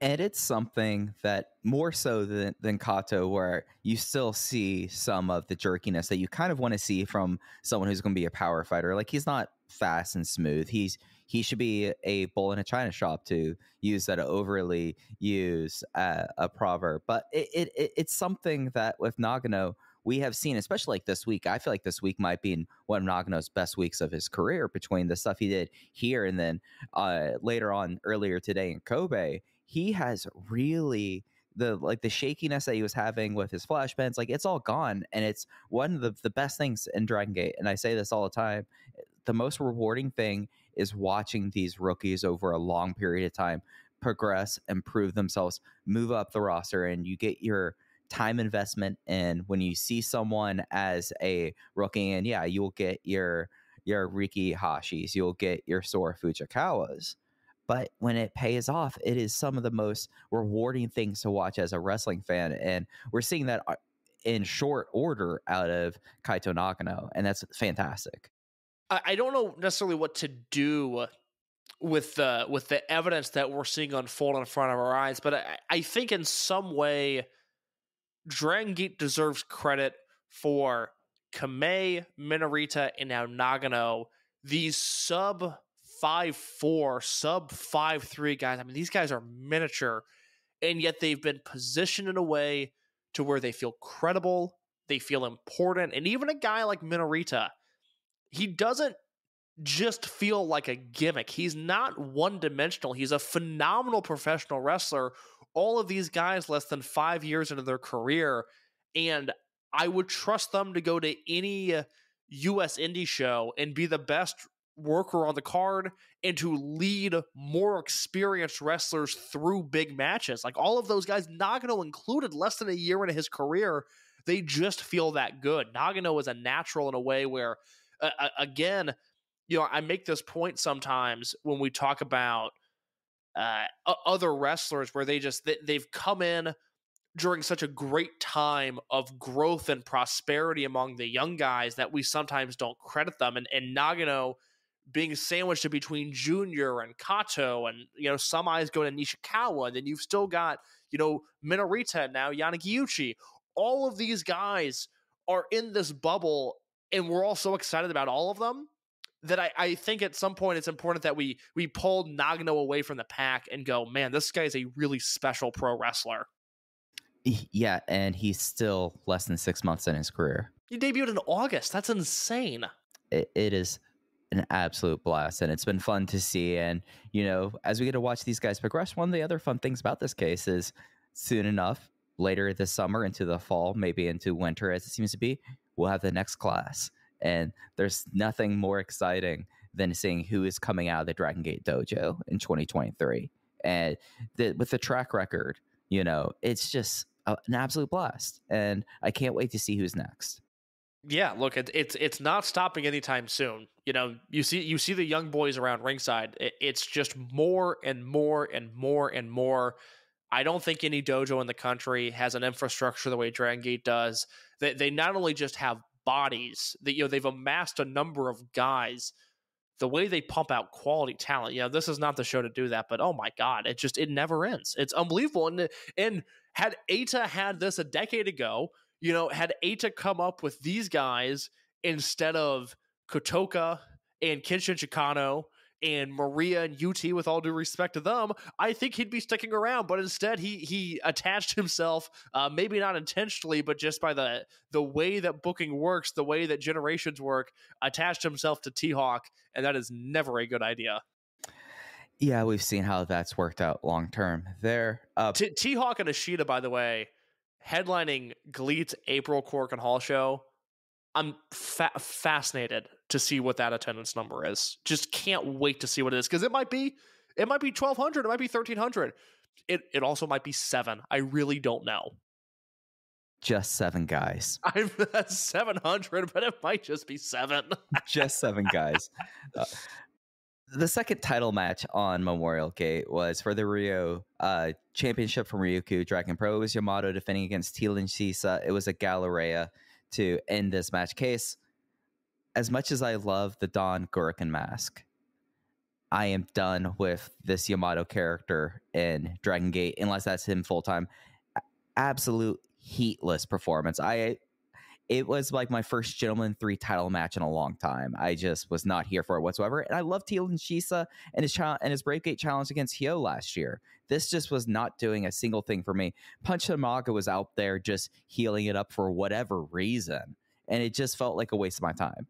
And it's something that more so than, than Kato, where you still see some of the jerkiness that you kind of want to see from someone who's going to be a power fighter. Like he's not fast and smooth. He's he should be a bull in a china shop to use that overly use uh, a proverb. But it, it, it it's something that with Nagano we have seen, especially like this week. I feel like this week might be one of Nagano's best weeks of his career between the stuff he did here and then uh, later on earlier today in Kobe. He has really the like the shakiness that he was having with his flash bends, like it's all gone. And it's one of the, the best things in Dragon Gate. And I say this all the time. The most rewarding thing is watching these rookies over a long period of time progress and prove themselves, move up the roster, and you get your time investment in when you see someone as a rookie, and yeah, you'll get your your Riki Hashis, you'll get your Sora Fujikawas. But when it pays off, it is some of the most rewarding things to watch as a wrestling fan. And we're seeing that uh, in short order out of Kaito Nagano, and that's fantastic. I don't know necessarily what to do with the with the evidence that we're seeing unfold in front of our eyes, but I, I think in some way, Dragon Gate deserves credit for Kamei, Minorita, and now Nagano. These sub five four, sub five three guys. I mean, these guys are miniature, and yet they've been positioned in a way to where they feel credible, they feel important, and even a guy like Minorita he doesn't just feel like a gimmick. He's not one dimensional. He's a phenomenal professional wrestler. All of these guys less than five years into their career. And I would trust them to go to any uh, US indie show and be the best worker on the card and to lead more experienced wrestlers through big matches. Like all of those guys, Nagano included, less than a year into his career, they just feel that good. Nagano is a natural in a way where uh, again, you know, I make this point sometimes when we talk about uh, other wrestlers where they just they, they've come in during such a great time of growth and prosperity among the young guys that we sometimes don't credit them. And, and Nagano being sandwiched between Junior and Kato, and you know some eyes go to Nishikawa, and then you've still got you know Minorita now Yanagiuchi. All of these guys are in this bubble and we're all so excited about all of them that I, I think at some point it's important that we we pull Nagano away from the pack and go, man, this guy is a really special pro wrestler. Yeah, and he's still less than six months in his career. He debuted in August. That's insane. it, it is an absolute blast, and it's been fun to see. And you know, as we get to watch these guys progress, one of the other fun things about this case is soon enough, later this summer into the fall, maybe into winter, as it seems to be, we'll have the next class. And there's nothing more exciting than seeing who is coming out of the Dragon Gate dojo in 2023. And the, with the track record, you know, it's just a, an absolute blast. And I can't wait to see who's next. Yeah, look, it, it's it's not stopping anytime soon. You know, you see you see the young boys around ringside. It, it's just more and more and more and more. I don't think any dojo in the country has an infrastructure the way Dragon Gate does they, they not only just have bodies that you know they've amassed a number of guys the way they pump out quality talent you know this is not the show to do that but oh my god it just it never ends it's unbelievable and and had Eita had this a decade ago you know had Eita come up with these guys instead of Kotoka and Kenshin Chikano and Maria and UT, with all due respect to them, I think he'd be sticking around. But instead, he he attached himself, uh, maybe not intentionally, but just by the the way that booking works, the way that generations work, attached himself to T Hawk, and that is never a good idea. Yeah, we've seen how that's worked out long term. There, uh, T Hawk and Ashita, by the way, headlining GLEAT's April Korakuen Hall show. I'm fa- fascinated to see what that attendance number is. Just can't wait to see what it is because it might be it might be 1200, it might be 1300. It it also might be 7. I really don't know. Just 7 guys. I'm at 700, but it might just be 7. just 7 guys. Uh, the second title match on Memorial Gate was for the Rio uh, Championship from Ryukyu Dragon Pro. It was Yamato defending against Thielen Shisa. It was a Galleria to end this match case as much as I love the Don Gurken mask, I am done with this Yamato character in Dragon Gate unless that's him full time. Absolute heatless performance. I it was like my first Gentleman 3 title match in a long time. I just was not here for it whatsoever. And I love Thielen Shisa and his challenge and his Brave Gate challenge against Hyo last year. This just was not doing a single thing for me. Punch Tominaga was out there just healing it up for whatever reason. And it just felt like a waste of my time.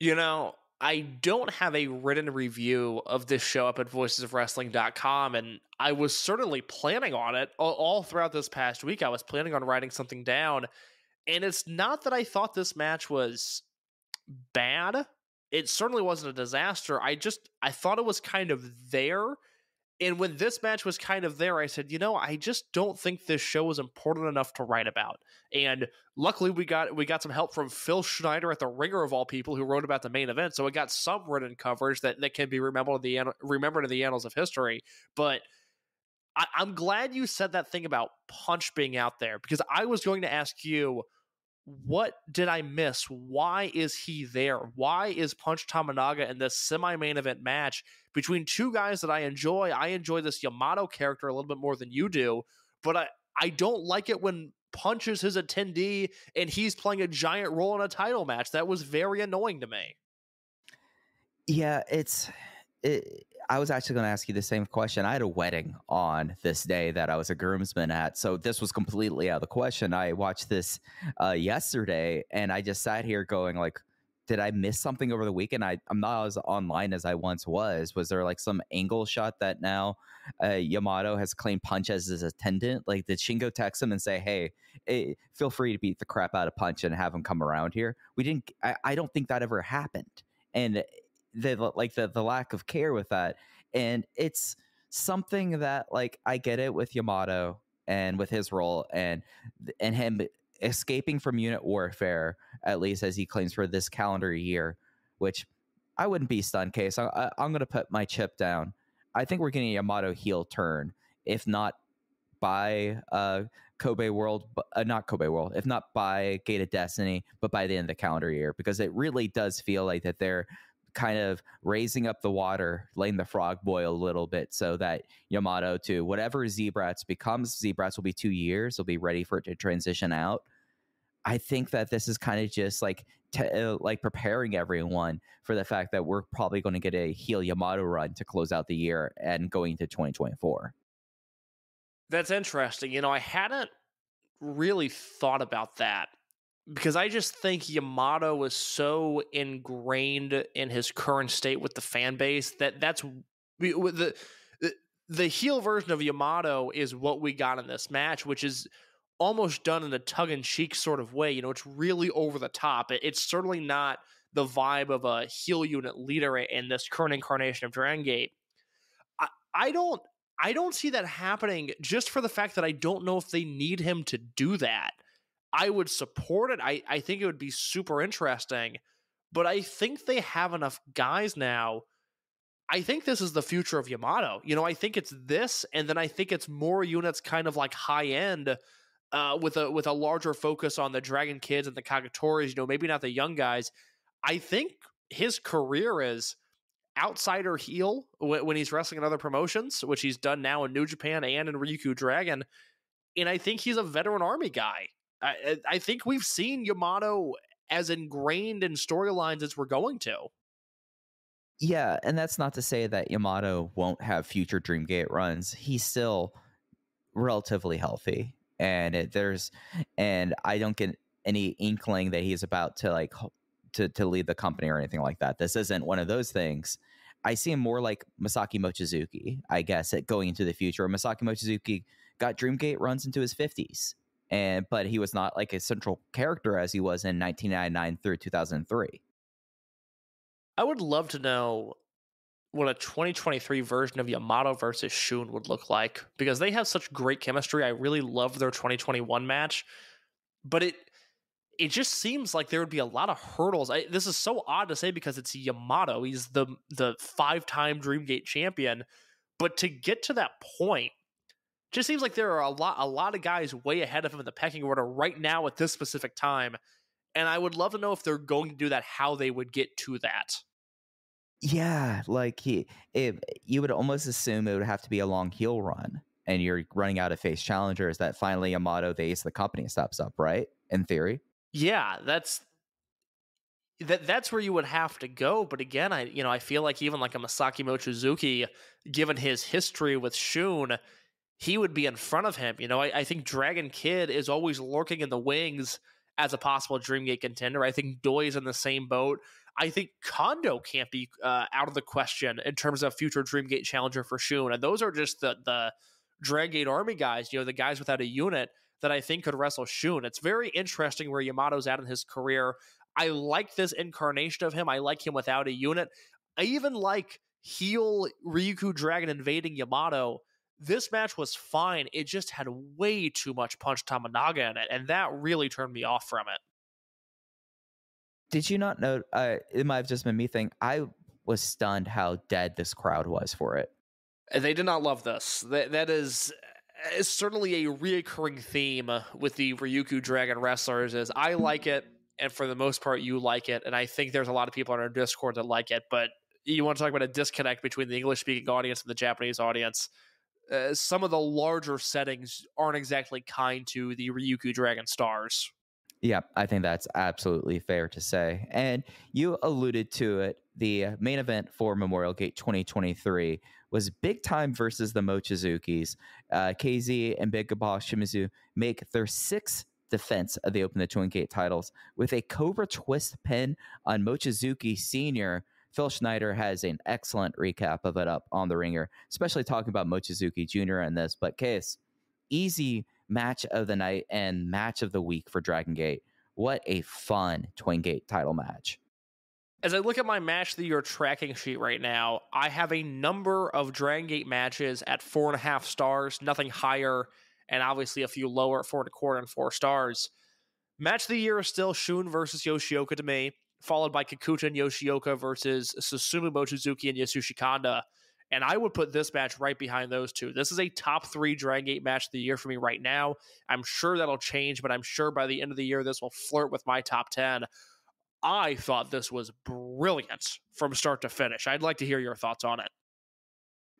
You know, I don't have a written review of this show up at voicesofwrestling.com, and I was certainly planning on it all, throughout this past week. I was planning on writing something down, and it's not that I thought this match was bad. It certainly wasn't a disaster. I just I thought it was kind of there and when this match was kind of there, I said, you know, I just don't think this show was important enough to write about. And luckily, we got we got some help from Phil Schneider at the Ringer of all people, who wrote about the main event. So it got some written coverage that, that can be remembered in the remembered in the annals of history. But I, I'm glad you said that thing about Punch being out there because I was going to ask you what did I miss? Why is he there? Why is Punch Tominaga in this semi main event match between two guys that I enjoy? I enjoy this Yamato character a little bit more than you do, but I, I don't like it when punches his attendee and he's playing a giant role in a title match. That was very annoying to me. Yeah, it's it, I was actually going to ask you the same question. I had a wedding on this day that I was a groomsman at, so this was completely out of the question. I watched this uh, yesterday, and I just sat here going like, "Did I miss something over the weekend?" I, I'm not as online as I once was. Was there like some angle shot that now uh, Yamato has claimed Punch as his attendant? Like, did Shingo text him and say, "Hey, hey, feel free to beat the crap out of Punch and have him come around here"? We didn't. I, I don't think that ever happened, and the like the the lack of care with that and it's something that like I get it with Yamato and with his role and and him escaping from unit warfare at least as he claims for this calendar year which I wouldn't be stunned case I, I, I'm gonna put my chip down. I think we're getting a Yamato heel turn if not by uh Kobe World, uh, not Kobe World, if not by Gate of Destiny, but by the end of the calendar year, because it really does feel like that they're kind of raising up the water, letting the frog boil a little bit so that Yamato to whatever Z-Brats becomes, Z-Brats will be two years, will be ready for it to transition out. I think that this is kind of just like uh, like preparing everyone for the fact that we're probably going to get a heel Yamato run to close out the year and going into 2024. That's interesting. You know, I hadn't really thought about that because I just think Yamato was so ingrained in his current state with the fan base that that's the the, heel version of Yamato is what we got in this match, which is almost done in a tug and cheek sort of way. You know, it's really over the top. It, it's certainly not the vibe of a heel unit leader in this current incarnation of Dragon Gate. I, I don't I don't see that happening just for the fact that I don't know if they need him to do that. I would support it. I, I think it would be super interesting, but I think they have enough guys now. I think this is the future of Yamato. You know, I think it's this, and then I think it's more units kind of like high end uh, with a with a larger focus on the Dragon Kids and the Kagetoras, you know, maybe not the young guys. I think his career is outsider heel when he's wrestling in other promotions, which he's done now in New Japan and in Ryukyu Dragon. And I think he's a veteran army guy. I, I think we've seen Yamato as ingrained in storylines as we're going to. Yeah, and that's not to say that Yamato won't have future Dreamgate runs. He's still relatively healthy, and it, there's, and I don't get any inkling that he's about to like to to lead the company or anything like that. This isn't one of those things. I see him more like Masaki Mochizuki, I guess, at going into the future. Masaki Mochizuki got Dreamgate runs into his fifties, and but he was not like a central character as he was in 1999 through 2003. I would love to know what a 2023 version of Yamato versus Shun would look like because they have such great chemistry. I really love their 2021 match, but it it just seems like there would be a lot of hurdles. I, this is so odd to say because it's Yamato. He's the the five time Dreamgate champion, but to get to that point, just seems like there are a lot a lot of guys way ahead of him in the pecking order right now at this specific time. And I would love to know if they're going to do that, how they would get to that. Yeah, like he, it, you would almost assume it would have to be a long heel run, and you're running out of face challengers. That finally Yamato, the ace of the company, steps up, right? In theory. Yeah, that's that. That's where you would have to go. But again, I you know I feel like even like a Masaki Mochizuki, given his history with Shun, he would be in front of him. You know, I, I think Dragon Kid is always lurking in the wings as a possible Dreamgate contender. I think Doi's in the same boat. I think Kondo can't be uh, out of the question in terms of future Dreamgate challenger for Shun. And those are just the the Dragon Gate Army guys, you know, the guys without a unit that I think could wrestle Shun. It's very interesting where Yamato's at in his career. I like this incarnation of him. I like him without a unit. I even like heel Ryukyu Dragon invading Yamato. This match was fine. It just had way too much Punch Tominaga in it, and that really turned me off from it did you not know? Uh, it might have just been me thing. I was stunned how dead this crowd was for it. They did not love this. That that is, is certainly a reoccurring theme with the Ryukyu Dragon wrestlers. Is I like it, and for the most part, you like it, and I think there's a lot of people on our Discord that like it. But you want to talk about a disconnect between the English speaking audience and the Japanese audience. Uh, some of the larger settings aren't exactly kind to the Ryukyu Dragon stars. Yeah, I think that's absolutely fair to say. And you alluded to it. The main event for Memorial Gate 2023 was Big Time versus the Mochizukis. Uh, KZ and Big Boss Shimizu make their sixth defense of the Open the Twin Gate titles with a Cobra Twist pin on Mochizuki Sr. Phil Schneider has an excellent recap of it up on the ringer, especially talking about Mochizuki Jr. in this. But case, easy match of the night and match of the week for Dragon Gate. What a fun Twin Gate title match. As I look at my match of the year tracking sheet right now, I have a number of Dragon Gate matches at four and a half stars, nothing higher, and obviously a few lower at four and a quarter and four stars. Match of the year is still Shun versus Yoshioka to me, followed by Kikuta and Yoshioka versus Susumu Mochizuki and Yasushi Kanda. And I would put this match right behind those two. This is a top three Dragon Gate match of the year for me right now. I'm sure that'll change, but I'm sure by the end of the year, this will flirt with my top 10. I thought this was brilliant from start to finish. I'd like to hear your thoughts on it.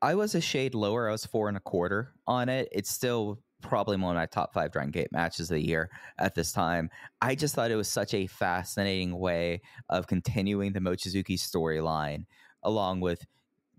I was a shade lower. I was four and a quarter on it. It's still probably one of my top five Dragon Gate matches of the year at this time. I just thought it was such a fascinating way of continuing the Mochizuki storyline, along with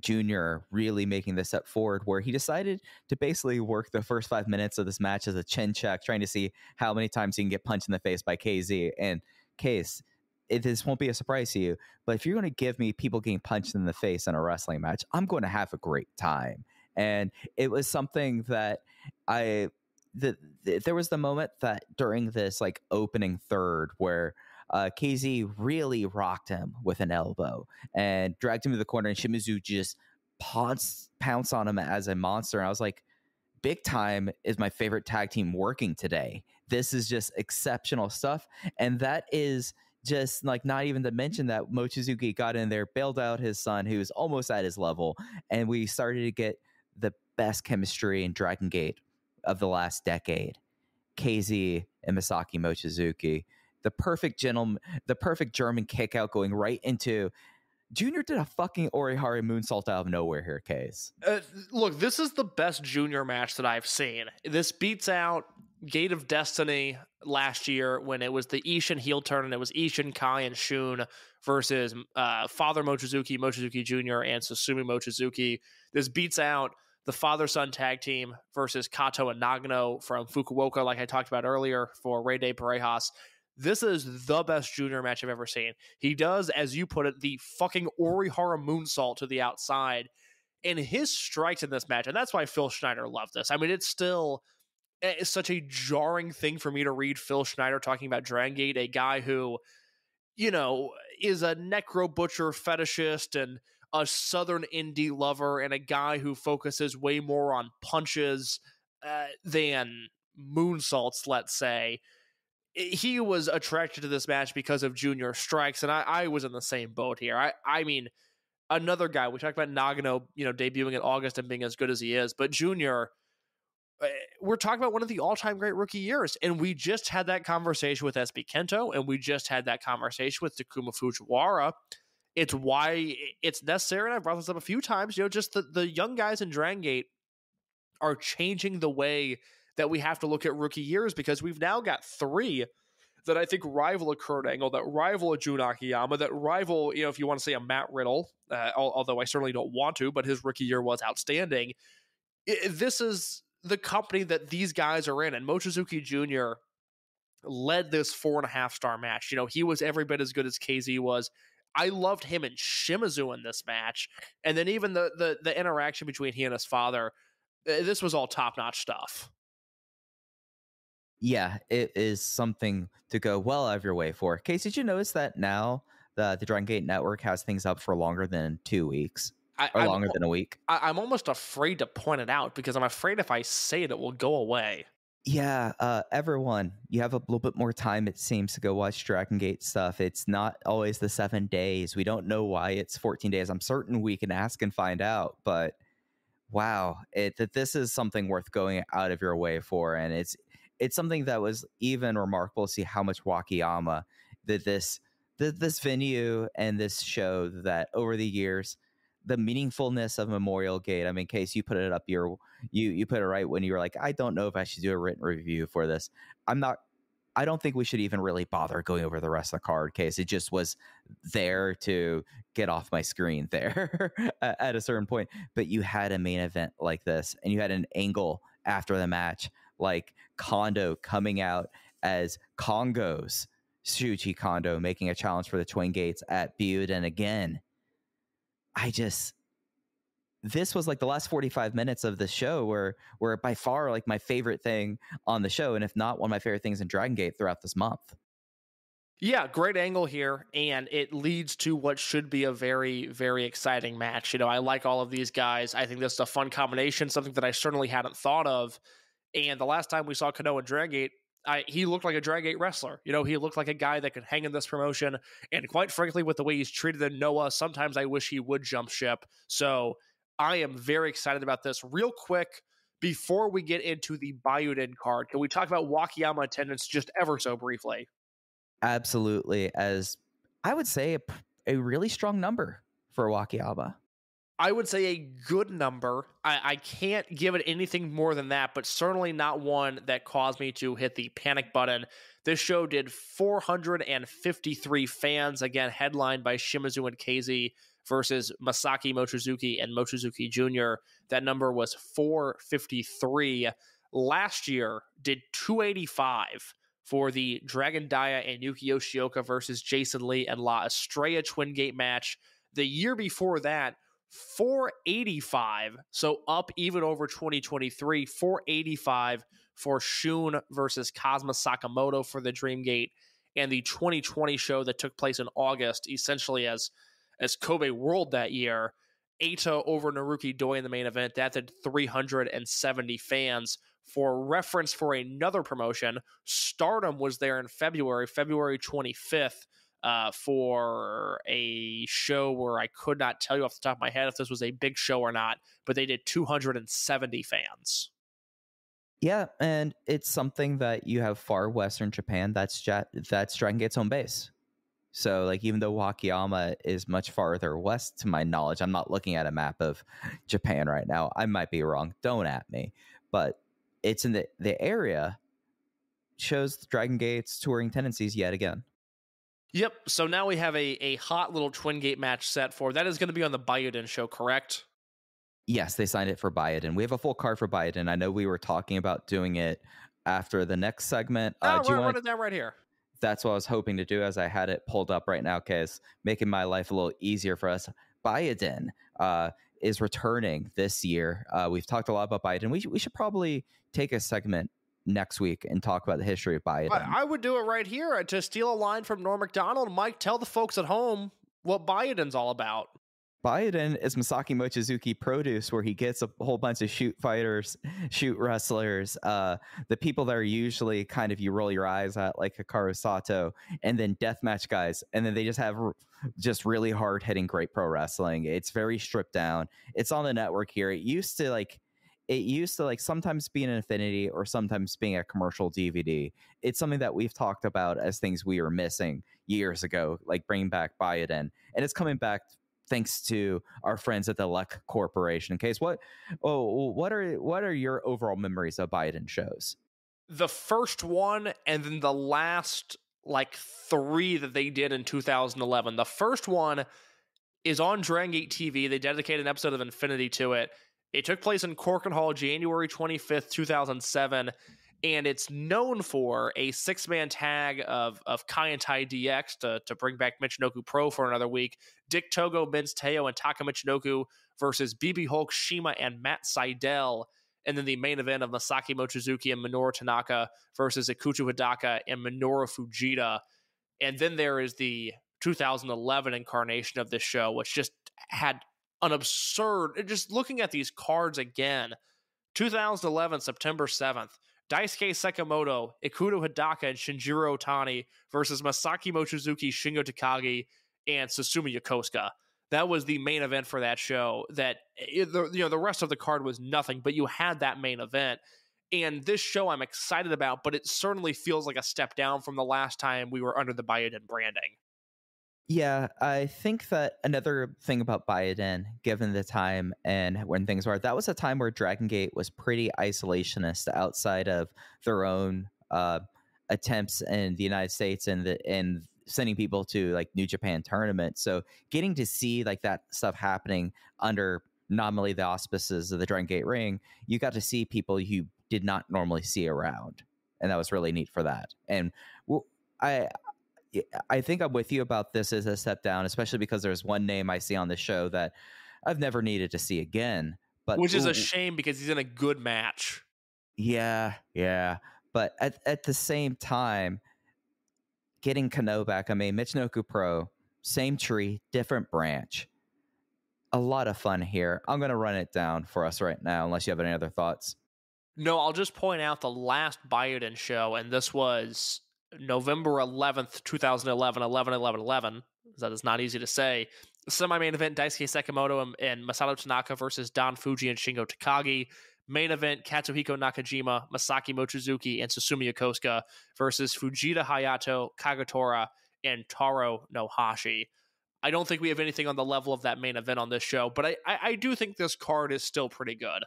Jr. really making the step forward where he decided to basically work the first five minutes of this match as a chin check, trying to see how many times he can get punched in the face by KZ. And Case, this won't be a surprise to you, but if you're going to give me people getting punched in the face in a wrestling match, I'm going to have a great time. And it was something that I, the, the there was the moment that during this like opening third where uh, KZ really rocked him with an elbow and dragged him to the corner, and Shimizu just pounce, pounce on him as a monster. And I was like, Big Time is my favorite tag team working today. This is just exceptional stuff. And that is just like not even to mention that Mochizuki got in there, bailed out his son, who was almost at his level, and we started to get the best chemistry in Dragon Gate of the last decade. KZ and Masaki Mochizuki. The perfect gentleman, the perfect German kick out going right into Junior did a fucking Orihara moonsault out of nowhere here, Case. Uh, look, this is the best junior match that I've seen. This beats out Gate of Destiny last year when it was the Ishin heel turn and it was Ishin, Kai, and Shun versus uh, Father Mochizuki, Mochizuki Jr., and Susumu Mochizuki. This beats out the father son tag team versus Kato and Nagano from Fukuoka, like I talked about earlier for Rey de Parejas. This is the best junior match I've ever seen. He does, as you put it, the fucking Orihara moonsault to the outside. And his strikes in this match, and that's why Phil Schneider loved this. I mean, it's still eh, it's such a jarring thing for me to read Phil Schneider talking about Dragon Gate, a guy who, you know, is a necro butcher fetishist and a southern indie lover and a guy who focuses way more on punches uh, than moonsaults, let's say. He was attracted to this match because of Junior strikes, and I, I was in the same boat here. I, I mean, another guy, we talked about Nagano, you know, debuting in August and being as good as he is, but Junior – Eh, we're talking about one of the all-time great rookie years, and we just had that conversation with SB Kento, and we just had that conversation with Takuma Fujiwara. It's why it's necessary, and I've brought this up a few times. You know, just the the young guys in Dragon Gate are changing the way that we have to look at rookie years because we've now got three that I think rival a Kurt Angle, that rival a Jun Akiyama, that rival, you know, if you want to say a Matt Riddle, uh, although I certainly don't want to, but his rookie year was outstanding. It, this is the company that these guys are in. And Mochizuki Jr. led this four and a half star match. You know, he was every bit as good as KZ was. I loved him and Shimizu in this match. And then even the the, the interaction between he and his father, uh, this was all top notch stuff. Yeah, it is something to go well out of your way for. Case, did you notice that now the the Dragon Gate Network has things up for longer than two weeks? I, or longer I'm, than a week. I, am almost afraid to point it out because I'm afraid if I say it, it will go away. Yeah, uh, everyone, you have a little bit more time, it seems, to go watch Dragon Gate stuff. It's not always the seven days. We don't know why it's 14 days. I'm certain we can ask and find out, but wow, it, that this is something worth going out of your way for. And it's it's something that was even remarkable to see how much Wakayama that this that this venue and this show that over the years the meaningfulness of Memorial Gate. I mean, case you put it up your you you put it right when you were like, I don't know if I should do a written review for this. I'm not. I don't think we should even really bother going over the rest of the card case. It just was there to get off my screen there at a certain point. But you had a main event like this, and you had an angle after the match, like Kondo coming out as Kongo's Shuji Kondo making a challenge for the Twin Gates at Butte, and again I just this was like the last 45 minutes of the show were were by far like my favorite thing on the show and if not one of my favorite things in Dragon Gate throughout this month. Yeah, great angle here and it leads to what should be a very very exciting match. You know, I like all of these guys. I think this is a fun combination, something that I certainly hadn't thought of. And the last time we saw Kanoa and Dragon Gate, I, he looked like a Dragon Gate wrestler. You know, he looked like a guy that could hang in this promotion. And quite frankly, with the way he's treated in Noah, sometimes I wish he would jump ship. So I am very excited about this. Real quick, before we get into the Buyuden card, can we talk about Wakayama attendance just ever so briefly? Absolutely. As I would say, a, a really strong number for Wakayama. I would say a good number. I, I, can't give it anything more than that, but certainly not one that caused me to hit the panic button. This show did 453 fans, again, headlined by Shimizu and KZ versus Masaki Mochizuki and Mochizuki Jr. That number was 453. Last year did 285 for the Dragon Dia and Yuki Yoshioka versus Jason Lee and La Estrella Twin Gate match. The year before that, 485. So up even over 2023, 485 for Shun versus Kazuma Sakamoto for the Dreamgate and the 2020 show that took place in August, essentially as as Kobe World that year. Eita over Naruki Doi in the main event. That had 370 fans. For reference for another promotion, Stardom was there in February, February 25th uh, for a show where I could not tell you off the top of my head if this was a big show or not, but they did 270 fans. Yeah, and it's something that you have far western Japan. That's ja- that's Dragon Gate's home base. So, like, even though Wakayama is much farther west, to my knowledge, I'm not looking at a map of Japan right now. I might be wrong. Don't at me, but it's in the the area. Shows Dragon Gate's touring tendencies yet again. Yep. So now we have a, a hot little twin gate match set for that is going to be on the Buyuden show, correct? Yes, they signed it for Buyuden. We have a full card for Buyuden. I know we were talking about doing it after the next segment. Oh, Uh, do you we're running that right here. that's what I was hoping to do as I had it pulled up right now because making my life a little easier for us. Buyuden uh, is returning this year. Uh, we've talked a lot about Buyuden. We, sh- we should probably take a segment next week and talk about the history of Buyuden. I, I would do it right here uh, to steal a line from Norm Macdonald. Mike, tell the folks at home what Buyuden's all about. Buyuden is Masaki Mochizuki produce, where he gets a whole bunch of shoot fighters, shoot wrestlers, uh, the people that are usually kind of you roll your eyes at, like Hikaru Sato, and then deathmatch guys, and then they just have r- just really hard hitting great pro wrestling. It's very stripped down. It's on the network here. It used to like it used to like sometimes be an infinity or sometimes being a commercial dvd it's something that we've talked about as things we were missing years ago like bringing back Buyuden. and it's coming back thanks to our friends at the Luck Corporation. Case, what oh what are what are your overall memories of Buyuden shows? The first one and then the last like three that they did in 2011. The first one is on Dragon Gate TV. They dedicated an episode of Infinity to it. It took place in Korakuen Hall January 25th, 2007, and it's known for a six man tag of, of Kai and Tai DX to, to bring back Michinoku Pro for another week. Dick Togo, Vince Teo, and Taka Michinoku versus BB Hulk, Shima, and Matt Sydal. And then the main event of Masaki Mochizuki and Minoru Tanaka versus Ikuto Hidaka and Minoru Fujita. And then there is the 2011 incarnation of this show, which just had an absurd. Just looking at these cards again, 2011 September 7th, Daisuke Sekimoto, Ikuto Hidaka, and Shinjiro Otani versus Masaki Mochizuki, Shingo Takagi, and Susumu Yokosuka. That was the main event for that show. That eh, you know the rest of the card was nothing, but you had that main event. And this show I'm excited about, but it certainly feels like a step down from the last time we were under the Buyuden branding. Yeah, I think that another thing about Buyuden, given the time and when things were, that was a time where Dragon Gate was pretty isolationist outside of their own uh, attempts in the United States and the and sending people to like New Japan tournament. So getting to see like that stuff happening under nominally the auspices of the Dragon Gate ring, you got to see people you did not normally see around, and that was really neat for that. And I I think I'm with you about this as a step down, especially because there's one name I see on the show that I've never needed to see again. But Which is ooh, a shame because he's in a good match. yeah, yeah. But at at the same time, getting Kano back, I mean, Michinoku Pro, same tree, different branch. A lot of fun here. I'm gonna run it down for us right now, unless you have any other thoughts. No, I'll just point out the last Buyuden show, and this was November 11th, 2011, 11, 11, 11. That is not easy to say. Semi main event Daisuke Sekimoto and, and Masato Tanaka versus Don Fujii and Shingo Takagi. Main event Katsuhiko Nakajima, Masaki Mochizuki, and Susumu Yokosuka versus Fujita Hayato, Kagetora, and Taro Nohashi. I don't think we have anything on the level of that main event on this show, but I, I, I do think this card is still pretty good.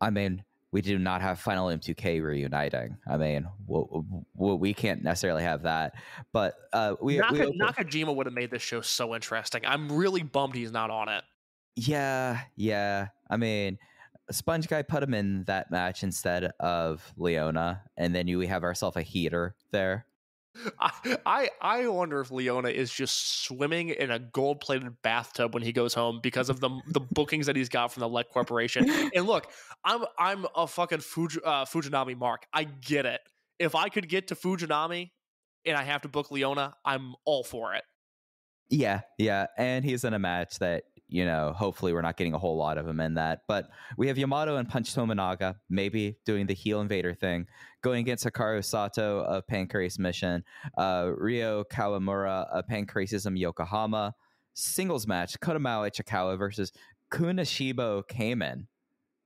I mean, we do not have Final M2K reuniting. I mean, we can't necessarily have that, but uh, we, Naka, we open- Nakajima would have made this show so interesting. I'm really bummed he's not on it. yeah, yeah. I mean, Sponge Guy put him in that match instead of Leona, and then you we have ourselves a heater there. I, I wonder if Leona is just swimming in a gold plated bathtub when he goes home because of the the bookings that he's got from the Let Corporation. And look, I'm I'm a fucking Fuji, uh, Fujinami mark. I get it. If I could get to Fujinami and I have to book Leona, I'm all for it. Yeah, yeah, and he's in a match that you know. Hopefully, we're not getting a whole lot of them in that. But we have Yamato and Punch Tominaga, maybe doing the heel invader thing, going against Hikaru Sato of Pancrase Mission, uh, Ryo Kawamura of Pancracism Yokohama. Singles match: Konomama Ichikawa versus Kuishinbo Kamen.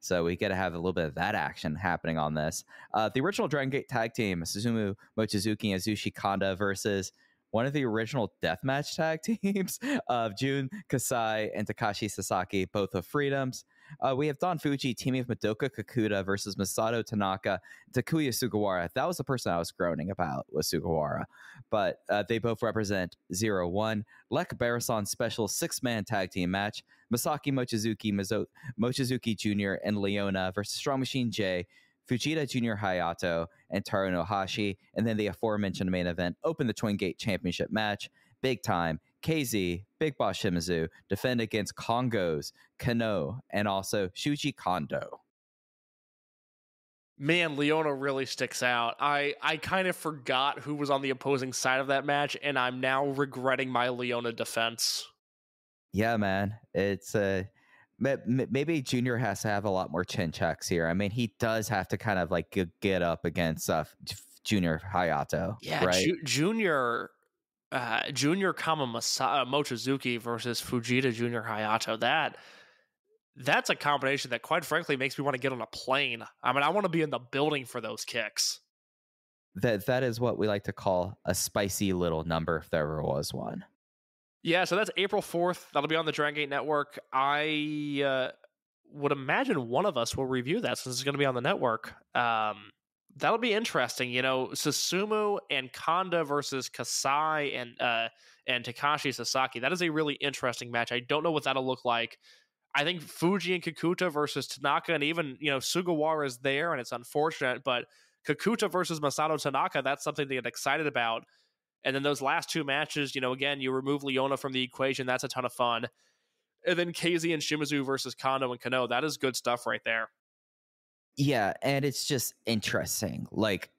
So we got to have a little bit of that action happening on this. Uh, the original Dragon Gate tag team, Susumu Mochizuki and Yasushi Kanda versus one of the original deathmatch tag teams of Jun Kasai and Takashi Sasaki, both of Freedoms. Uh, we have Don Fujii teaming with Madoka Kikuta versus Masato Tanaka, Takuya Sugawara. That was the person I was groaning about was Sugawara, but uh, they both represent Zero One. Lech Barason special six man tag team match. Masaki Mochizuki, Mizo- Mochizuki Jr. and Leona versus Strong Machine J. Fujita Jr. Hayato and Taro Nohashi, and then the aforementioned main event open the Twin Gate Championship match. Big time. KZ, Big Boss Shimizu defend against Kongos, Kano, and also Shuji Kondo. Man, Leona really sticks out. I I kind of forgot who was on the opposing side of that match, and I'm now regretting my Leona defense. Yeah, man, it's uh, maybe Junior has to have a lot more chin checks here. I mean, he does have to kind of like get up against uh, Junior Hayato. Yeah, right? Ju- Junior uh, Junior Kama Masa- uh, Mochizuki versus Fujita Junior Hayato. That that's a combination that, quite frankly, makes me want to get on a plane. I mean, I want to be in the building for those kicks. That that is what we like to call a spicy little number, if there ever was one. Yeah, so that's April fourth. That'll be on the Dragon Gate Network. I uh, would imagine one of us will review that since it's going to be on the network. Um, that'll be interesting. You know, Susumu and Kanda versus Kasai and uh, and Takashi Sasaki. That is a really interesting match. I don't know what that'll look like. I think Fujii and Kikuta versus Tanaka, and even you know Sugawara is there, and it's unfortunate, but Kikuta versus Masato Tanaka, that's something to get excited about. And then those last two matches, you know, again, you remove Leona from the equation, that's a ton of fun. And then KZ and Shimizu versus Kondo and Kano, that is good stuff right there. Yeah, and it's just interesting. Like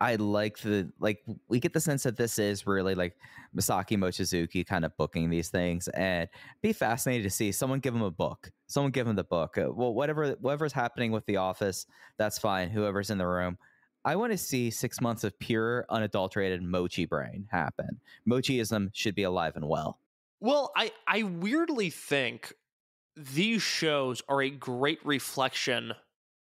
I like the like we get the sense that this is really like Masaki Mochizuki kind of booking these things, and be fascinated to see someone give him a book. Someone give him the book. Uh, well, whatever whatever's happening with the office, that's fine. Whoever's in the room, I want to see six months of pure, unadulterated mochi brain happen. Mochiism should be alive and well. Well, I I weirdly think these shows are a great reflection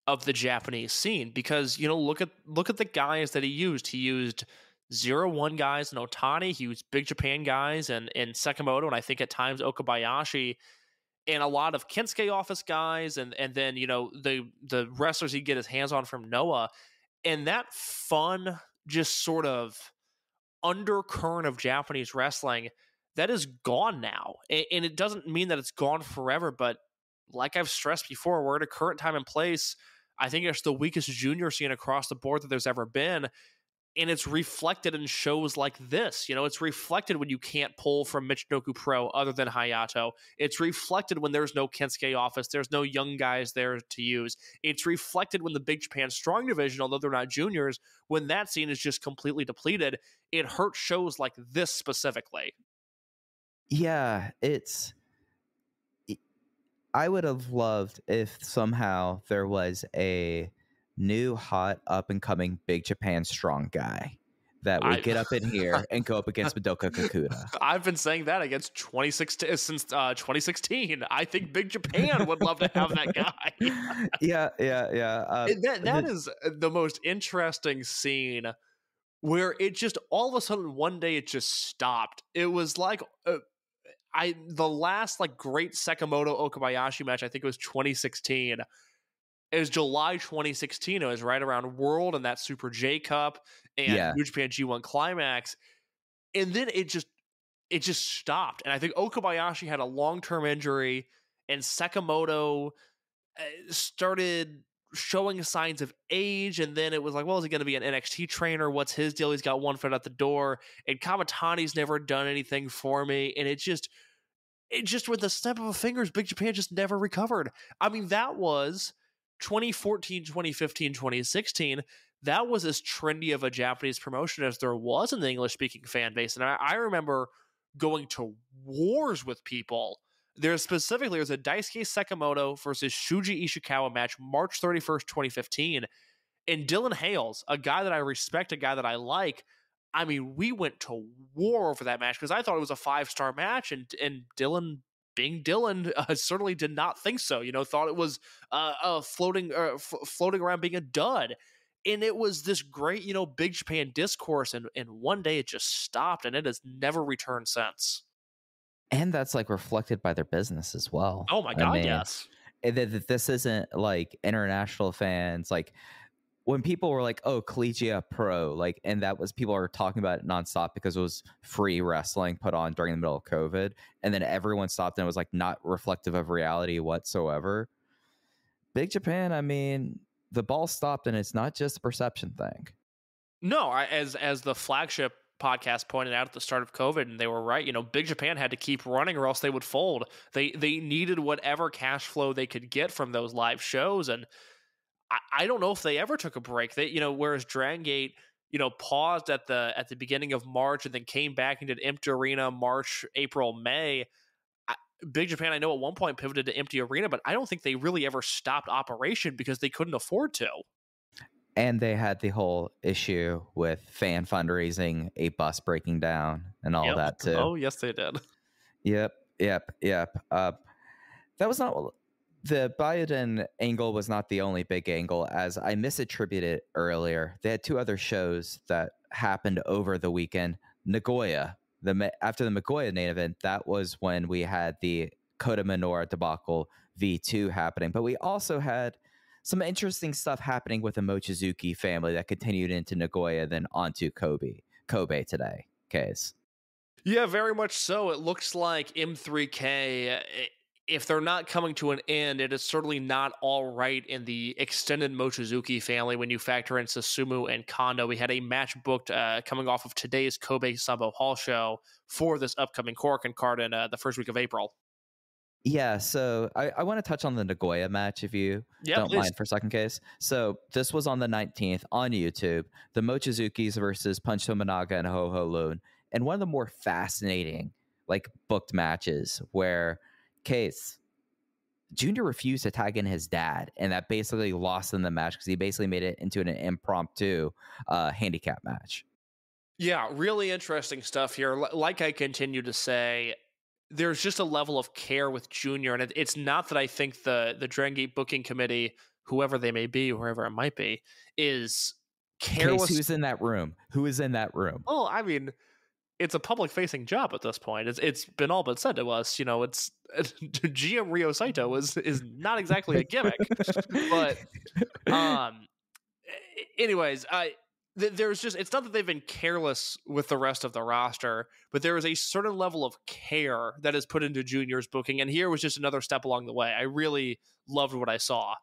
of the Japanese scene because you know look at look at the guys that he used. He used zero one guys in Otani. He used Big Japan guys and and Sekimoto, and I think at times Okabayashi, and a lot of Kensuke office guys, and and then you know the the wrestlers he'd get his hands on from Noah, and that fun just sort of undercurrent of Japanese wrestling that is gone now, and, it doesn't mean that it's gone forever, but like I've stressed before, we're at a current time and place I think it's the weakest junior scene across the board that there's ever been. And it's reflected in shows like this. You know, it's reflected when you can't pull from Michinoku Pro other than Hayato. It's reflected when there's no Kensuke office, there's no young guys there to use. It's reflected when the Big Japan Strong Division, although they're not juniors, when that scene is just completely depleted. It hurts shows like this specifically. Yeah, it's I would have loved if somehow there was a new hot up and coming Big Japan strong guy that would I, get up in here and go up against Madoka Kikuta. I've been saying that against 2016 since uh, 2016. I think Big Japan would love to have that guy. yeah, yeah, yeah. Uh, that that the, is uh, the most interesting scene where it just all of a sudden one day it just stopped. It was like uh, I the last like great Sekimoto Okabayashi match, I think it was 2016. It was July 2016. It was right around World and that Super J Cup and yeah. New Japan G1 Climax. And then it just it just stopped. And I think Okabayashi had a long term injury, and Sekimoto eh, started showing signs of age. And then it was like, well, is he going to be an NXT trainer? What's his deal? He's got one foot out the door. And Kamitani's never done anything for me. And it just, it just with the snap of a fingers, Big Japan just never recovered. I mean, that was 2014, 2015, 2016. That was as trendy of a Japanese promotion as there was in the English speaking fan base. And I, I remember going to wars with people there's specifically there's a Daisuke Sekimoto versus Shuji Ishikawa match March 31st, 2015. And Dylan Hales, a guy that I respect, a guy that I like. I mean, we went to war over that match because I thought it was a five star match, and and Dylan Dylan uh, certainly did not think so. You know, thought it was uh, uh floating uh, f- floating around being a dud. And it was this great, you know, Big Japan discourse, and and one day it just stopped, and it has never returned since. And that's like reflected by their business as well. Oh my I god, mean, yes. that this isn't like international fans like when people were like oh collegia pro like and that was people are talking about it nonstop because it was free wrestling put on during the middle of covid and then everyone stopped and it was like not reflective of reality whatsoever big japan i mean the ball stopped and it's not just a perception thing No, I, as as the flagship podcast pointed out at the start of COVID, and they were right. You know, Big Japan had to keep running, or else they would fold. They they needed whatever cash flow they could get from those live shows, and I, I don't know if they ever took a break. They you know, whereas Dragon Gate, you know, paused at the at the beginning of March and then came back and did Empty Arena March, April, May. I, Big Japan, I know at one point pivoted to Empty Arena, but I don't think they really ever stopped operation because they couldn't afford to. and they had the whole issue with fan fundraising a bus breaking down and all Yep. that too Oh, yes, they did. Yep, yep, yep. Uh, that was not the Buyuden angle was not the only big angle, as I misattributed earlier. They had two other shows that happened over the weekend. Nagoya, the after the Nagoya main event, that was when we had the Kota Minoura debacle V2 happening, but we also had some interesting stuff happening with the Mochizuki family that continued into Nagoya, then onto Kobe, Kobe today. Case. Yeah, very much so. It looks like M3K, uh, if they're not coming to an end, it is certainly not all right in the extended Mochizuki family when you factor in Susumu and Kondo. We had a match booked uh, coming off of today's Kobe Sambo Hall show for this upcoming Korakuen card in uh, the first week of April. Yeah, so I, I want to touch on the Nagoya match if you Yeah, don't please. mind for a second case. So this was on the 19th on YouTube, the Mochizukis versus Punch Tominaga and Ho Ho Lun. And one of the more fascinating like booked matches where Case Junior refused to tag in his dad, and that basically lost in the match because he basically made it into an impromptu uh, handicap match. Yeah, really interesting stuff here. L- Like I continue to say, there's just a level of care with Junior, and it, it's not that I think the the Dragon booking committee, whoever they may be, whoever it might be, is Case, who's in that room? Who is in that room? Oh, I mean, it's a public facing job at this point. It's it's been all but said to us. You know, it's GM Ryo Saito is is not exactly a gimmick, but um anyways i th- there's just it's not that they've been careless with the rest of the roster but there is a certain level of care that is put into junior's booking and here was just another step along the way i really loved what i saw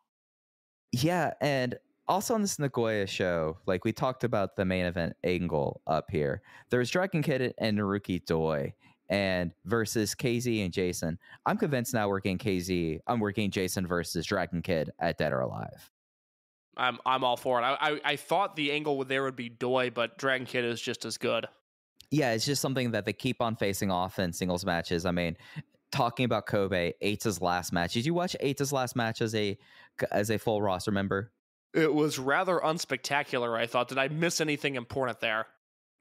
Yeah, and also on this Nagoya show, like we talked about the main event angle up here. There's Dragon Kid and Naruki Doi and versus KZ and Jason. I'm convinced now we're getting KZ. I'm working Jason versus Dragon Kid at Dead or Alive. i'm i'm all for it i i, I thought the angle there would be Doi but dragon kid is just as good Yeah, it's just something that they keep on facing off in singles matches. I mean, talking about Kobe, Eita's last match. Did you watch Eita's last match as a as a full roster member? It was rather unspectacular i thought did i miss anything important there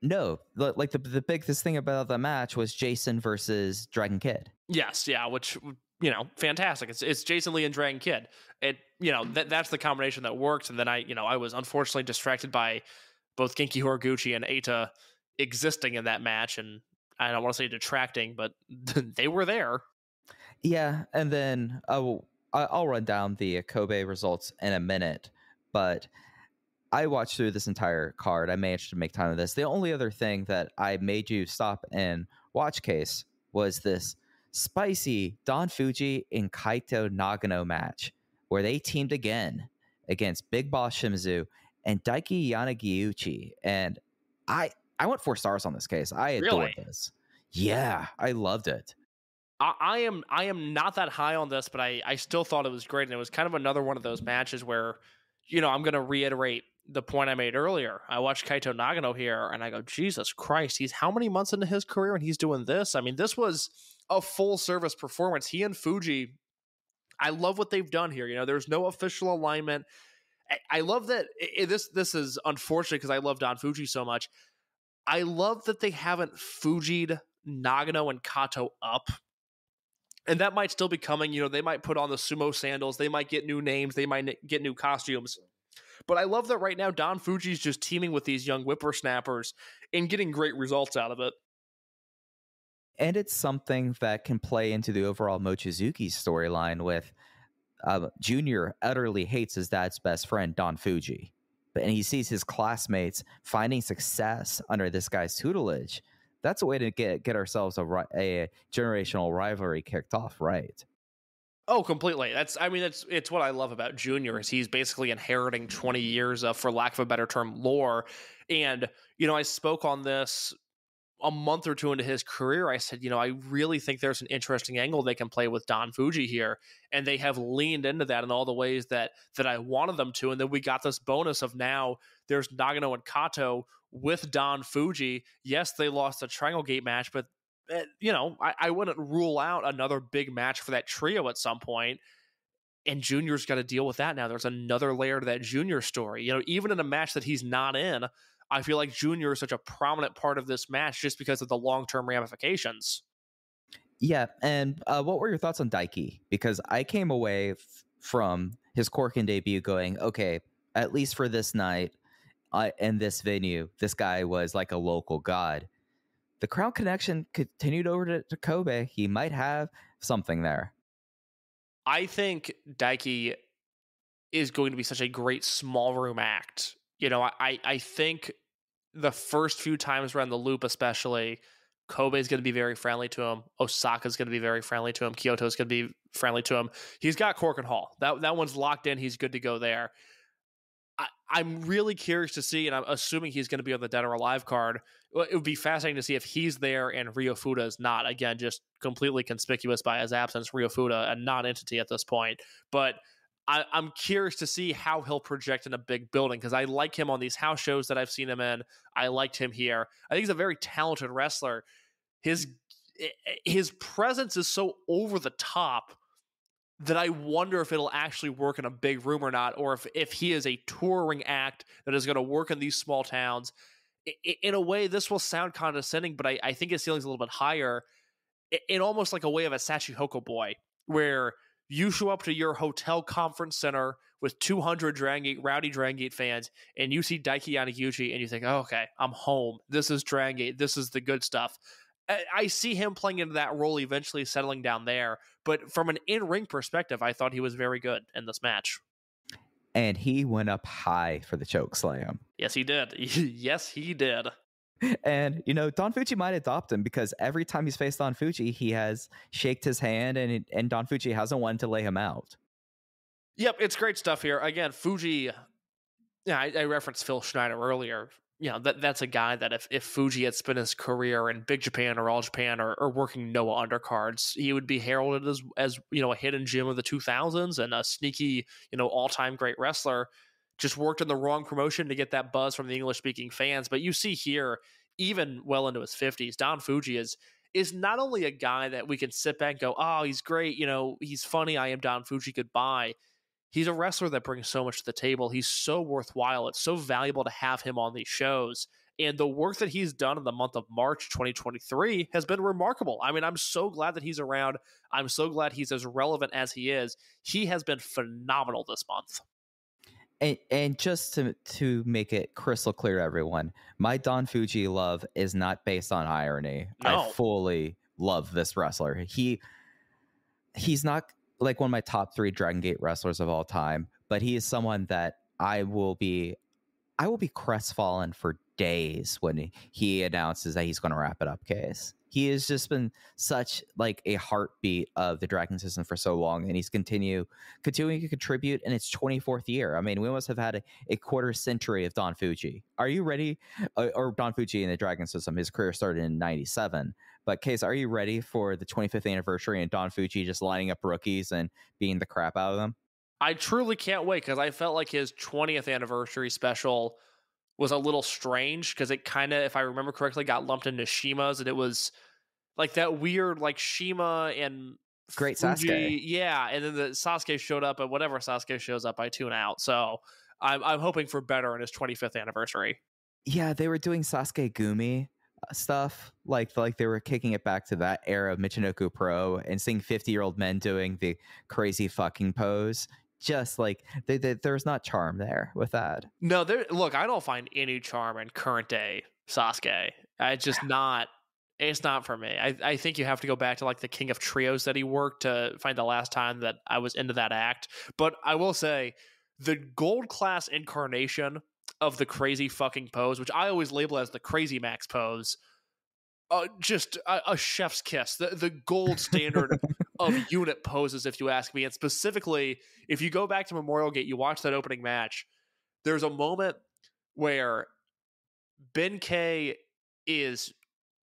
No, like the the biggest thing about the match was Jason versus Dragon Kid. Yes, yeah, which you know, fantastic. It's it's Jason Lee and Dragon Kid. It you know that that's the combination that worked. And then I you know I was unfortunately distracted by both Genki Horiguchi and Eita existing in that match, and I don't want to say detracting, but they were there. Yeah, and then oh, I will, I'll run down the Kobe results in a minute, but I watched through this entire card. I managed to make time of this. The only other thing that I made you stop and watch case was this spicy Don Fujii and Kaito Nagano match where they teamed again against Big Boss Shimizu and Daiki Yanagiuchi. And I I went four stars on this case. I adored Really? this. Yeah, I loved it. I, I am I am not that high on this, but I I still thought it was great, and it was kind of another one of those matches where, you know, I'm going to reiterate the point I made earlier. I watched Kaito Nagano here, and I go, Jesus Christ, he's how many months into his career, and he's doing this? I mean, this was a full service performance. He and Fujii, I love what they've done here. You know, there's no official alignment. I, love that i i- this this is unfortunate because I love Don Fujii so much. I love that they haven't Fuji'd Nagano and Kato up and that might still be coming. You know, they might put on the sumo sandals, they might get new names, they might get new costumes. But I love that right now Don Fujii's just teaming with these young whippersnappers and getting great results out of it. And it's something that can play into the overall Mochizuki storyline with uh, Junior utterly hates his dad's best friend, Don Fujii. But, and he sees his classmates finding success under this guy's tutelage. That's a way to get get ourselves a, a generational rivalry kicked off, right? Oh, completely. That's I mean that's it's what I love about Junior is he's basically inheriting 20 years of for lack of a better term lore and you know I spoke on this a month or two into his career I said, you know, I really think there's an interesting angle they can play with Don Fujii here and they have leaned into that in all the ways that that I wanted them to and then we got this bonus of now there's Nagano and Kato with Don Fujii. Yes, they lost the Triangle Gate match, but Eh, you know, I, I wouldn't rule out another big match for that trio at some point. And Junior's got to deal with that now. There's another layer to that Junior story. You know, even in a match that he's not in, I feel like Junior is such a prominent part of this match just because of the long term ramifications. Yeah, and uh, what were your thoughts on Daiki? Because I came away f- from his Korakuen debut going, okay, at least for this night, uh, in this venue, this guy was like a local god the Crown connection continued over to, to Kobe. He might have something there. I think Daiki is going to be such a great small room act. You know, I I think the first few times around the loop, especially, Kobe is going to be very friendly to him. Osaka is going to be very friendly to him. Kyoto is going to be friendly to him. He's got Korakuen Hall. That that one's locked in. He's good to go there. I, am really curious to see, and I'm assuming he's going to be on the Dead or Alive card. It would be fascinating to see if he's there and Ryo Fuda is not. Again, just completely conspicuous by his absence. Ryo Fuda, a non-entity at this point, but. I, am curious to see how he'll project in a big building because I like him on these house shows that I've seen him in. I liked him here. I think he's a very talented wrestler. His eh, eh, his presence is so over the top that I wonder if it'll actually work in a big room or not, or if, if he is a touring act that is going to work in these small towns. In a way, this will sound condescending, but I, I think his ceiling's a little bit higher. In almost like a way of a Shachihoko boy, where you show up to your hotel conference center with 200 Dragon Gate, rowdy Dragon Gate fans, and you see Daiki Yanagiuchi, and you think, oh, okay, I'm home. This is Dragon Gate. This is the good stuff. I see him playing into that role eventually settling down there. But from an in ring perspective, I thought he was very good in this match. And he went up high for the choke slam. Yes, he did. yes, he did. And you know, Don Fujii might adopt him because every time he's faced Don Fujii, he has shaked his hand, and and Don Fujii hasn't wanted to lay him out. Yep, it's great stuff here. Again, Fujii. Yeah, I, I referenced Phil Schneider earlier you know that that's a guy that if, if Fujii had spent his career in Big Japan or All Japan or, or working Noah undercards, he would be heralded as as you know a hidden gem of the 2000s and a sneaky you know all time great wrestler. Just worked in the wrong promotion to get that buzz from the English speaking fans. But you see here, even well into his 50s, Don Fujii is is not only a guy that we can sit back and go, oh, he's great, you know, he's funny. I am Don Fujii. Goodbye he's a wrestler that brings so much to the table. He's so worthwhile. It's so valuable to have him on these shows. And the work that he's done in the month of March 2023 has been remarkable. I mean, I'm so glad that he's around. I'm so glad he's as relevant as he is. He has been phenomenal this month. And, and just to to make it crystal clear, everyone, my Don Fujii love is not based on irony. No. I fully love this wrestler. He he's not like one of my top three Dragon Gate wrestlers of all time, but he is someone that I will be I will be crestfallen for days when he announces that he's going to wrap it up case. He has just been such like a heartbeat of the Dragon system for so long, and he's continue continuing to contribute in its 24th year. I mean, we must have had a, a quarter century of Don Fujii. Are you ready? Uh, or Don Fujii in the Dragon system? His career started in '97. But Case, are you ready for the 25th anniversary and Don Fujii just lining up rookies and beating the crap out of them? I truly can't wait because I felt like his 20th anniversary special was a little strange because it kind of, if I remember correctly, got lumped into Shima's and it was like that weird, like Shima and Great Fuji, Sasuke. Yeah, and then the Sasuke showed up, and whatever Sasuke shows up, I tune out. So I'm I'm hoping for better in his 25th anniversary. Yeah, they were doing Sasuke Gumi stuff, like like they were kicking it back to that era of Michinoku Pro and seeing 50 year old men doing the crazy fucking pose. Just like they, they, there's not charm there with that. No, there. Look, I don't find any charm in current day Sasuke. It's just not. It's not for me. I, I think you have to go back to like the King of Trios that he worked to find the last time that I was into that act. But I will say, the gold class incarnation of the crazy fucking pose, which I always label as the crazy max pose, uh, just a, a chef's kiss, the the gold standard of unit poses, if you ask me. And specifically, if you go back to Memorial Gate, you watch that opening match. There's a moment where Ben K is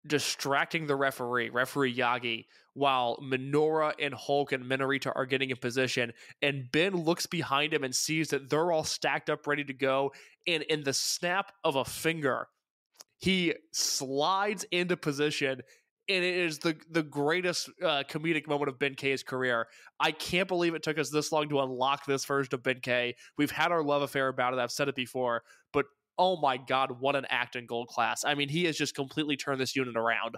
distracting the referee, referee Yagi, while Minoura and Hulk and Minorita are getting in position. And Ben looks behind him and sees that they're all stacked up, ready to go. And in the snap of a finger, he slides into position. And it is the the greatest uh, comedic moment of Ben K's career. I can't believe it took us this long to unlock this version of Ben K. We've had our love affair about it. I've said it before, but oh my god, what an act in gold class! I mean, he has just completely turned this unit around.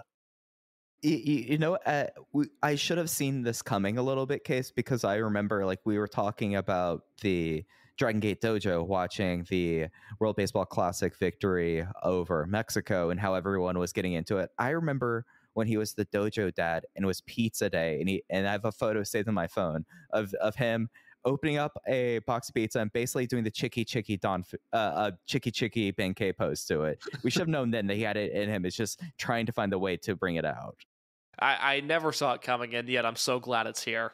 You, know, uh, we, I should have seen this coming a little bit, Case, because I remember like we were talking about the Dragon Gate Dojo watching the World Baseball Classic victory over Mexico and how everyone was getting into it. I remember when he was the dojo dad and it was pizza day and he and I have a photo saved on my phone of of him opening up a box of pizza and basically doing the chicky chicky don uh, uh chicky chicky benkei pose to it. We should have known then that he had it in him. It's just trying to find the way to bring it out. I, I never saw it coming, and yet I'm so glad it's here.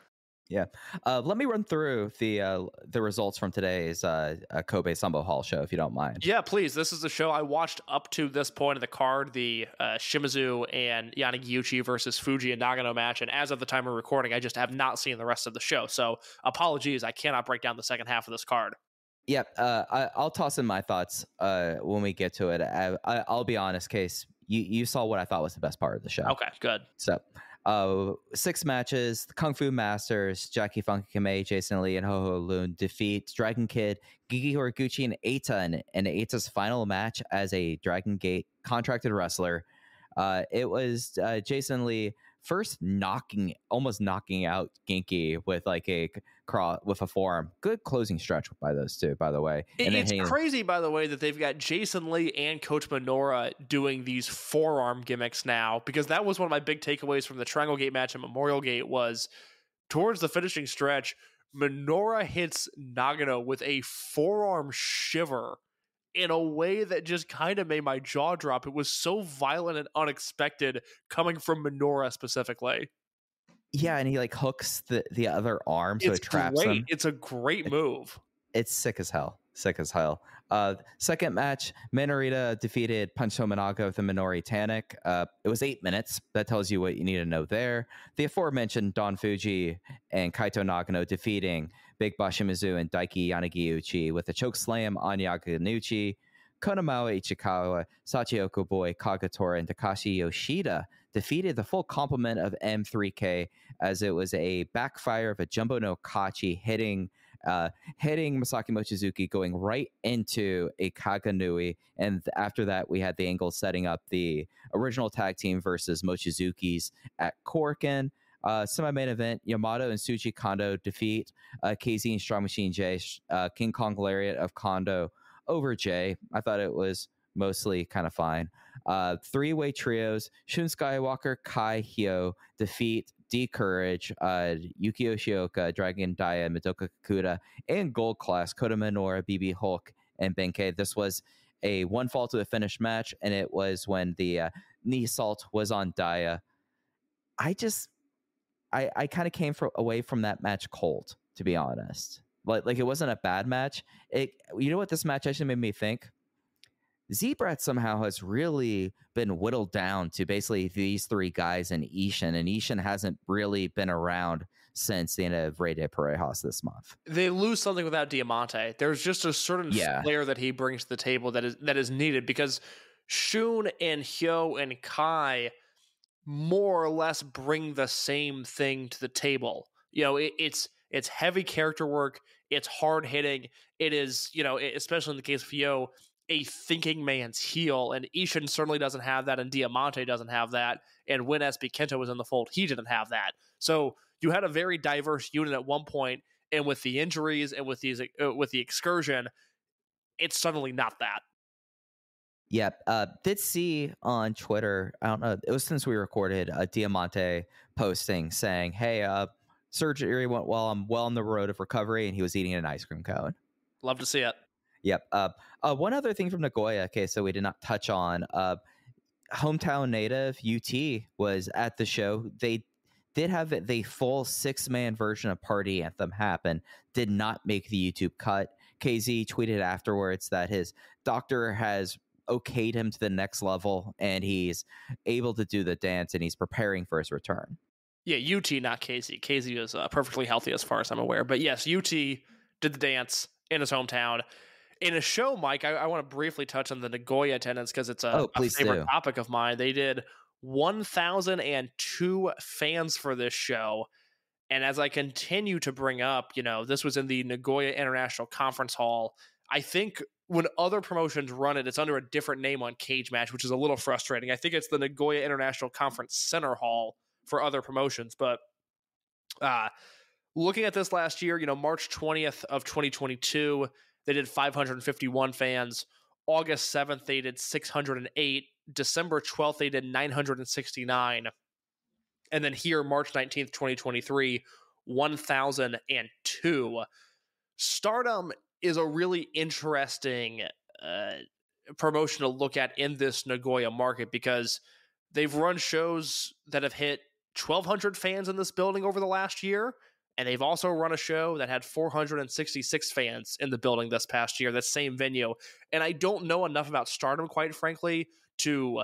Yeah. Uh, let me run through the uh, the results from today's uh, uh, Kobe Sambo Hall show, if you don't mind. Yeah, please. This is the show I watched up to this point of the card, the uh, Shimizu and Yanagiuchi versus Fujii and Nagano match. And as of the time of recording, I just have not seen the rest of the show. So apologies, I cannot break down the second half of this card. Yep. Uh, I, will toss in my thoughts uh, when we get to it. I, I, I'll be honest, Case. You, you saw what I thought was the best part of the show. Okay, good. So uh, six matches. The Kung Fu Masters, Jackie Funky Kamei, Jason Lee, and Ho Ho Lun defeat Dragon Kid, Gigi Horiguchi, and Eita in, in Eita's final match as a Dragon Gate contracted wrestler. Uh, it was uh, Jason Lee first knocking, almost knocking out Genki with like a cross with a forearm. Good closing stretch by those two, by the way. And it's crazy, by the way, that they've got Jason Lee and Kota Minoura doing these forearm gimmicks now, because that was one of my big takeaways from the Triangle Gate match at Memorial Gate was towards the finishing stretch. Minoura hits Nagano with a forearm shiver in a way that just kind of made my jaw drop. It was so violent and unexpected coming from Minoura specifically. Yeah, and he like hooks the the other arm so it's it traps great. him. It's a great move. It's sick as hell. Sick as hell. Uh, second match, Minorita defeated Punch Tominaga with a Minori Tanic. Uh, it was eight minutes. That tells you what you need to know there. The aforementioned Don Fujii and Kaito Nagano defeating Big Bashimizu and Daiki Yanagiuchi with a choke slam on Yanagiuchi. Konomama Ichikawa, Shachihoko Boy, Kagetora, and Takashi Yoshida defeated the full complement of M3K as it was a backfire of a Jumbo no Kachi hitting uh, hitting Masaki Mochizuki going right into a Kagenui. And after that, we had the angle setting up the original tag team versus Mochizuki's at Korakuen. Uh, semi-main event: Yamato and Shuji Kondo defeat uh, KZ and Strong Machine J, uh, King Kong Lariat of Kondo over J. I thought it was mostly kind of fine. Uh, three-way trios: Shun Skywalker, Kai Hyo defeat D Courage, uh, Yuki Yoshioka, Dragon Dia, Madoka Kikuta, and Gold Class Kota Minoura, BB Hulk, and Benkei. This was a one fall to a finish match, and it was when the uh, knee salt was on Dia. I just I, I kind of came from, away from that match cold, to be honest. Like like it wasn't a bad match. It you know what this match actually made me think? Z-Brat somehow has really been whittled down to basically these three guys and Ishin, and Ishin hasn't really been around since the end of Rey de Parejas this month. They lose something without Diamante. There's just a certain Yeah. flair that he brings to the table that is that is needed because Shun and Hyo and Kai more or less bring the same thing to the table. You know, it, it's it's heavy character work. It's hard hitting. It is, you know, especially in the case of Hyo, a thinking man's heel, and Ishin certainly doesn't have that, and Diamante doesn't have that, and when SB Kento was in the fold, he didn't have that. So you had a very diverse unit at one point, and with the injuries and with these uh, with the excursion, it's suddenly not that. Yep. Uh, did see on Twitter, I don't know, it was since we recorded a Diamante posting saying, hey, uh, surgery went well. I'm well on the road of recovery. And he was eating an ice cream cone. Love to see it. Yep. Uh, uh, one other thing from Nagoya, okay, so we did not touch on. Uh, hometown native UT was at the show. They did have the full six man version of Party Anthem happen, did not make the YouTube cut. KZ tweeted afterwards that his doctor has okayed him to the next level and he's able to do the dance and he's preparing for his return. Yeah, UT, not KZ. KZ is uh, perfectly healthy as far as I'm aware. But yes, UT did the dance in his hometown. In a show, Mike, I, I want to briefly touch on the Nagoya attendance because it's a, oh, a favorite do. topic of mine. They did 1,002 fans for this show. And as I continue to bring up, you know, this was in the Nagoya International Conference Hall. I think when other promotions run it, it's under a different name on Cage Match, which is a little frustrating. I think it's the Nagoya International Conference Center Hall for other promotions. But uh, looking at this last year, you know, March 20th of 2022, they did 551 fans. August 7th, they did 608. December 12th, they did 969. And then here, March 19th, 2023, 1002. Stardom is a really interesting uh, promotion to look at in this Nagoya market because they've run shows that have hit 1,200 fans in this building over the last year. And they've also run a show that had 466 fans in the building this past year, that same venue. And I don't know enough about Stardom, quite frankly, to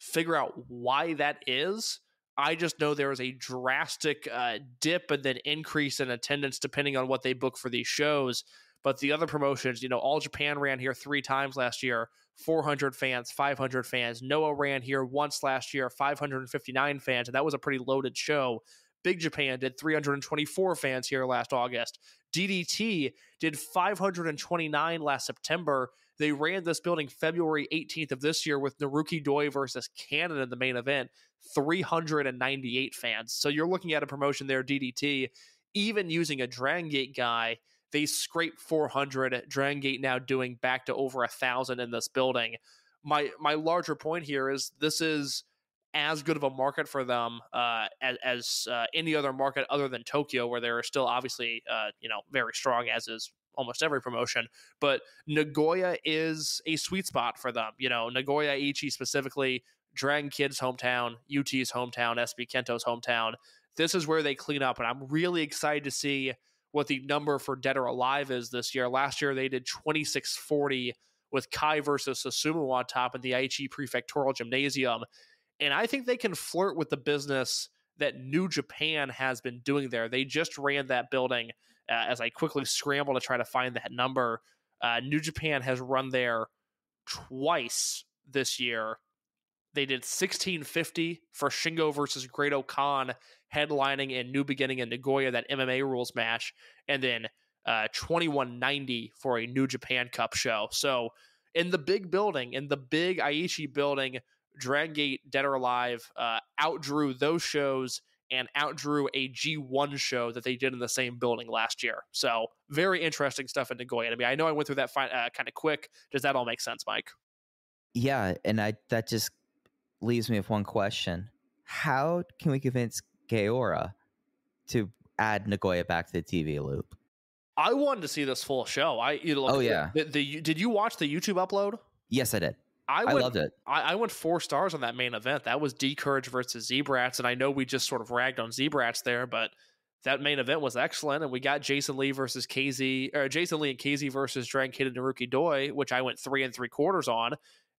figure out why that is. I just know there is a drastic uh, dip and then increase in attendance depending on what they book for these shows. But the other promotions, you know, All Japan ran here three times last year, 400 fans, 500 fans. Noah ran here once last year, 559 fans, and that was a pretty loaded show. Big Japan did 324 fans here last August. DDT did 529 last September. They ran this building February 18th of this year with Naruki Doi versus Canada in the main event, 398 fans. So you're looking at a promotion there, DDT, even using a Dragon Gate guy they scraped 400. Dragon Gate now doing back to over a thousand in this building. My my larger point here is this is as good of a market for them uh, as, as uh, any other market other than Tokyo, where they're still obviously uh, you know very strong as is almost every promotion. But Nagoya is a sweet spot for them. You know, Nagoya Ichi specifically, Dragon Kid's hometown, UT's hometown, SB Kento's hometown. This is where they clean up, and I'm really excited to see what the number for Dead or Alive is this year. Last year they did 2640 with Kai versus Susumu on top in the Aichi Prefectural Gymnasium. And I think they can flirt with the business that New Japan has been doing there. They just ran that building uh, as I quickly scramble to try to find that number. Uh, New Japan has run there twice this year. They did 1650 for Shingo versus Great-O-Khan headlining in New Beginning in Nagoya, that MMA rules match, and then uh, 2190 for a New Japan Cup show. So in the big building, in the big Aichi building, Dragon Gate Dead or Alive uh, outdrew those shows and outdrew a G1 show that they did in the same building last year. So very interesting stuff in Nagoya. I mean, I know I went through that fi- uh, kind of quick. Does that all make sense, Mike? Yeah, and I that just leaves me with one question: How can we convince Gaora to add Nagoya back to the TV loop. I wanted to see this full show. I you know, oh yeah. The, the, did you watch the YouTube upload? Yes, I did. I, I went, loved it. I, I, went four stars on that main event. That was D Courage versus Z-Brats, and I know we just sort of ragged on Z-Brats there, but that main event was excellent, and we got Jason Lee versus KZ, or Jason Lee and KZ versus Dragon Kid and Naruki Doi, which I went three and three quarters on,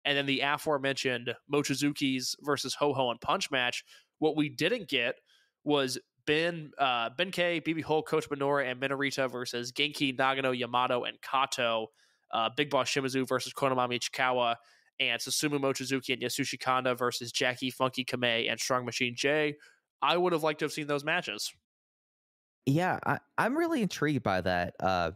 and then the aforementioned Mochizuki's versus Ho Ho and Punch match. What we didn't get was Ben uh, Ben K, BB Hulk, Kota Minoura, and Minorita versus Genki, Nagano, Yamato, and Kato. Uh, Big Boss Shimizu versus Konomama Ichikawa, and Susumu Mochizuki and Yasushi Kanda versus Jackie Funky Kamei and Strong Machine J. I would have liked to have seen those matches. Yeah, I, am really intrigued by that. Uh,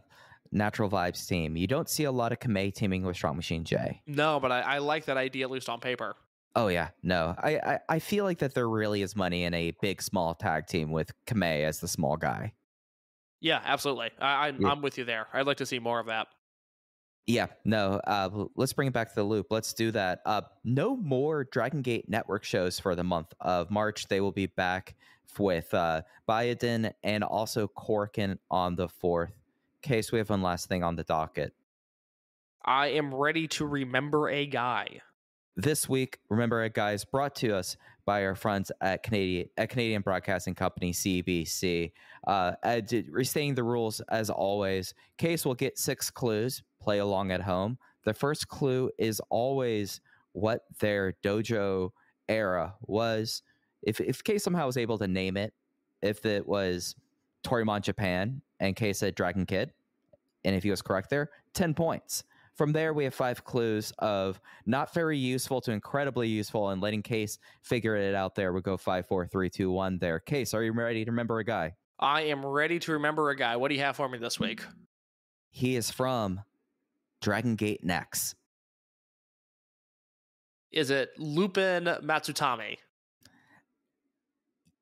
natural vibes team. You don't see a lot of Kamei teaming with Strong Machine J. No, but I, I like that idea at least on paper. Oh yeah, no. I, I I feel like that there really is money in a big small tag team with Kamei as the small guy. Yeah, absolutely. I, I, Yeah. I'm with you there. I'd like to see more of that. Yeah, no. Uh, let's bring it back to the loop. Let's do that. Uh, no more Dragon Gate Network shows for the month of March. They will be back with uh, and also Korakuen on the fourth. Case we have one last thing on the docket. I am ready to remember a guy. This week, remember, a guy is brought to us by our friends at Canadian at Canadian Broadcasting Company (CBC). Uh, uh, restating the rules as always. Case will get six clues. Play along at home. The first clue is always what their dojo era was. If if Case somehow was able to name it, if it was Toryumon Japan and Case said Dragon Kid, and if he was correct there, ten points. From there, we have five clues of not very useful to incredibly useful, and letting Case figure it out there. We go five, four, three, two, one. There, Case, are you ready to remember a guy? I am ready to remember a guy. What do you have for me this week? He is from Dragon Gate Next. Is it Lupin Matsutani?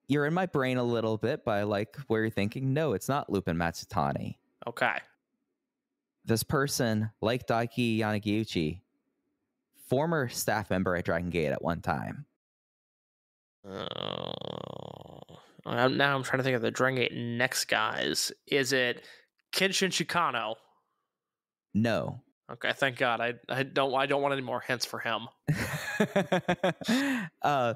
You're in my brain a little bit, but I like where you're thinking. No, it's not Lupin Matsutani. Okay. This person, like Daiki Yanagiuchi, former staff member at Dragon Gate at one time. Oh, I'm- now I'm trying to think of the Dragon Gate next guys. Is it Kenshin Chikano? No. Okay, thank God. I I don't I don't want any more hints for him. uh,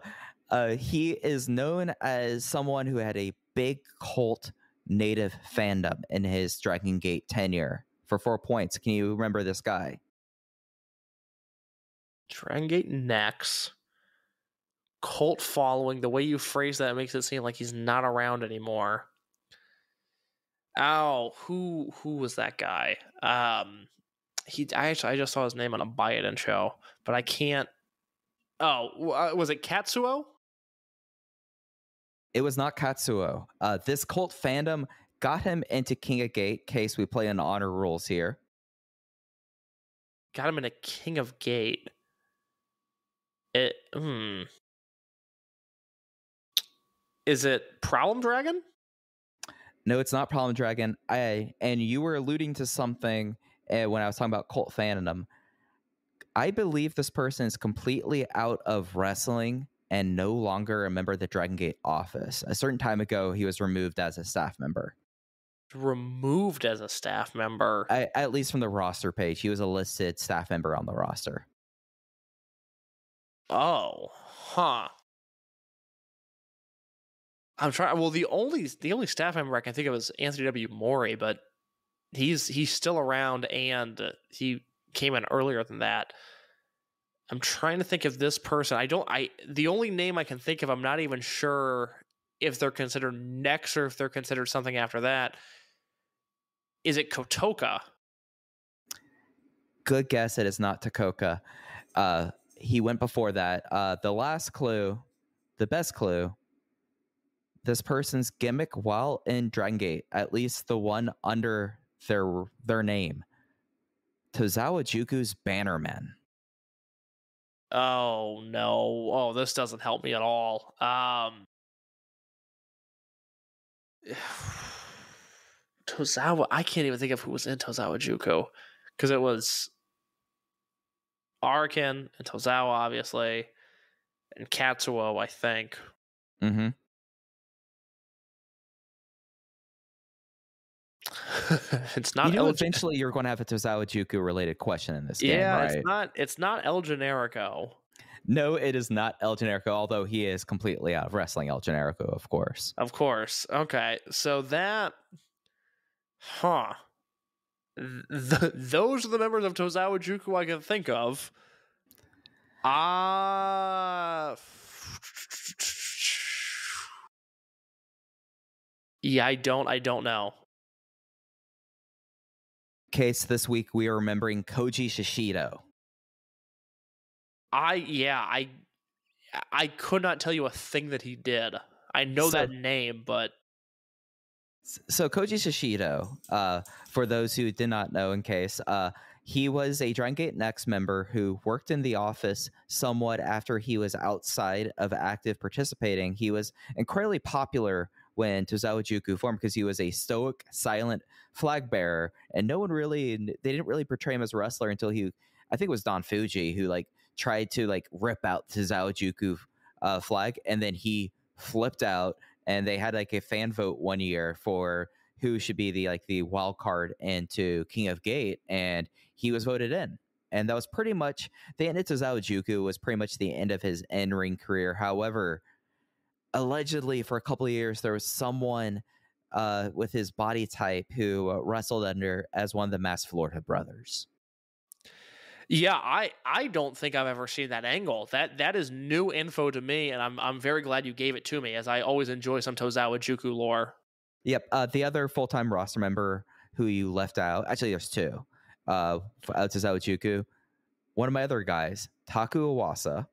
uh, he is known as someone who had a big cult native fandom in his Dragon Gate tenure. For four points, can you remember this guy? Dragon Gate next. Cult following. The way you phrase that makes it seem like he's not around anymore. Oh, who who was that guy? Um, he I actually I just saw his name on a Buyuden show, but I can't. Oh, uh, was it Katsuo? It was not Katsuo. Uh, this cult fandom got him into King of Gate. Case we play in honor rules here. Got him in a King of Gate. It hmm. Is it Problem Dragon? No, it's not Problem Dragon. I and you were alluding to something uh, when I was talking about cult fandom. I believe this person is completely out of wrestling and no longer a member of the Dragon Gate office. A certain time ago, he was removed as a staff member. Removed as a staff member. I, at least from the roster page, he was a listed staff member on the roster. Oh, huh. I'm trying. Well, the only the only staff member I can think of is Anthony W. Mori, but he's he's still around, and uh, he came in earlier than that. I'm trying to think of this person. I don't. I the only name I can think of. I'm not even sure if they're considered next or if they're considered something after that. Is it Kotoka? Good guess. It is not Kotoka. Uh, he went before that. Uh, the last clue, the best clue. This person's gimmick while in Dragon Gate, at least the one under their their name, Tozawa Juku's Bannerman. Oh no! Oh, this doesn't help me at all. Um, Tozawa. I can't even think of who was in Tozawa Juku because it was Arkin and Tozawa, obviously, and Katsuo. I think. Mm-hmm. it's not. you know, El- eventually you're going to have a Tozawa Juku related question in this yeah, right? it's not. It's not El Generico. No, it is not El Generico, although he is completely out of wrestling El Generico, of course. Of course. Okay. So that, huh? Th- those are the members of Tozawa Juku I can think of. Ah. yeah, I don't. I don't know. Case this week we are remembering Koji Shishido. I yeah. I I could not tell you a thing that he did. I know So- that name, but So Koji Shishido, uh, for those who did not know, in case uh, he was a Dragon Gate Next member who worked in the office somewhat after he was outside of active participating. He was incredibly popular when Tozawa Juku formed because he was a stoic, silent flag bearer, and no one really they didn't really portray him as a wrestler until he, I think it was Don Fujii who like tried to like rip out Tozawa Juku uh, flag, and then he flipped out and they had like a fan vote one year for who should be the like the wild card into King of Gate, and he was voted in. And that was pretty much the end of Tozawa Juku was pretty much the end of his in ring career. However, allegedly for a couple of years there was someone uh, with his body type who uh, wrestled under as one of the Mass Florida brothers. Yeah, I I don't think I've ever seen that angle. That that is new info to me, and I'm I'm very glad you gave it to me, as I always enjoy some Tozawa Juku lore. Yep. Uh, the other full time roster member who you left out, actually, there's two. Uh, uh, Tozawa Juku. One of my other guys, Taku Iwasa,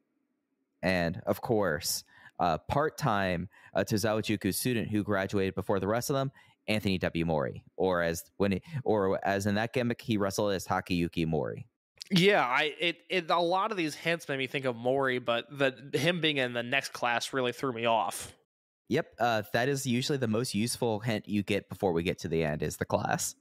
and of course, uh, part time uh, Tozawa Juku student who graduated before the rest of them, Anthony W. Mori, or as when he, or as in that gimmick, he wrestled as Takayuki Mori. Yeah, I it, it a lot of these hints made me think of Mori, but the him being in the next class really threw me off. Yep, uh, that is usually the most useful hint you get before we get to the end is the class.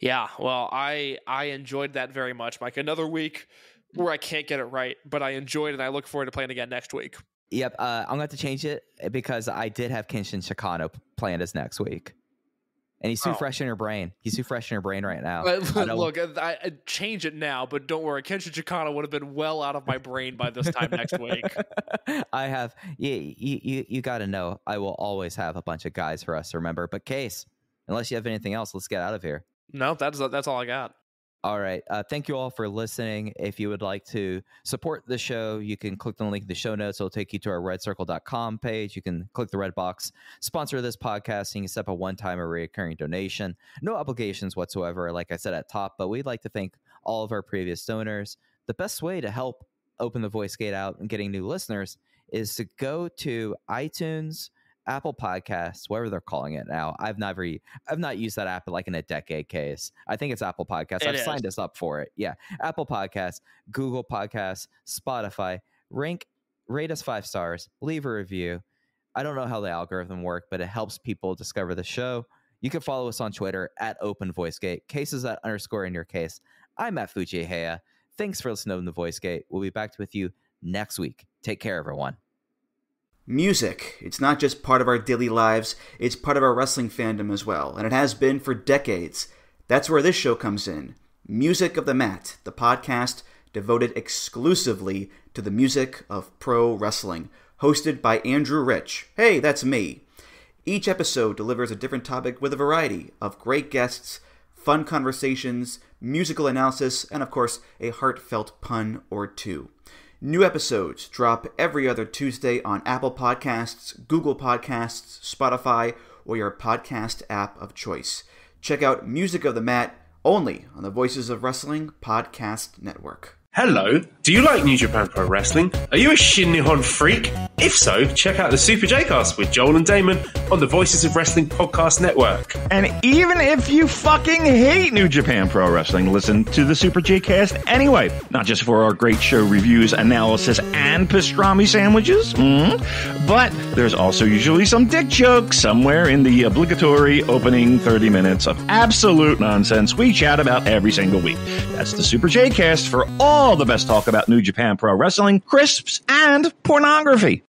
Yeah, well, I I enjoyed that very much, Mike. Another week where I can't get it right, but I enjoyed it. and I look forward to playing again next week. Yep, uh, I'm going to have to change it eh, because I did have Kenshin Chikano planned as next week. And he's too Oh. fresh in your brain. He's too fresh in your brain right now. But I look, I, I change it now, but don't worry. Kenshin Chikano would have been well out of my brain by this time next week. I have you you you, you got to know I will always have a bunch of guys for us to remember. But case, unless you have anything else, let's get out of here. No, that's that's all I got. All right. Uh, thank you all for listening. If you would like to support the show, you can click the link in the show notes. It'll take you to our redcircle.com page. You can click the red box, sponsor this podcast, and you can set up a one time or recurring donation. No obligations whatsoever, like I said at top, but we'd like to thank all of our previous donors. The best way to help open the voice gate out and getting new listeners is to go to iTunes, Apple Podcasts, whatever they're calling it now. I've never, I've not used that app like in a decade. Case, I think it's Apple Podcasts. It I've is. signed us up for it. Yeah, Apple Podcasts, Google Podcasts, Spotify. Rank, rate us five stars, leave a review. I don't know how the algorithm work, but it helps people discover the show. You can follow us on Twitter at Open VoiceGate. Cases at underscore in your case. I'm at Fujiiheya. Thanks for listening to the Voice Gate. We'll be back with you next week. Take care, everyone. Music. It's not just part of our daily lives, it's part of our wrestling fandom as well, and it has been for decades. That's where this show comes in. Music of the Mat, the podcast devoted exclusively to the music of pro wrestling, hosted by Andrew Rich. Hey, that's me. Each episode delivers a different topic with a variety of great guests, fun conversations, musical analysis, and of course, a heartfelt pun or two. New episodes drop every other Tuesday on Apple Podcasts, Google Podcasts, Spotify, or your podcast app of choice. Check out Music of the Mat only on the Voices of Wrestling Podcast Network. Hello, do you like New Japan Pro Wrestling? Are you a Shin Nihon freak? If so, check out the Super J-Cast with Joel and Damon on the Voices of Wrestling Podcast Network. And even if you fucking hate New Japan Pro Wrestling, listen to the Super J Cast anyway. Not just for our great show reviews, analysis, and pastrami sandwiches, mm, but there's also usually some dick jokes somewhere in the obligatory opening 30 minutes of absolute nonsense we chat about every single week. That's the Super J Cast for all the best talk about New Japan Pro Wrestling, crisps, and pornography.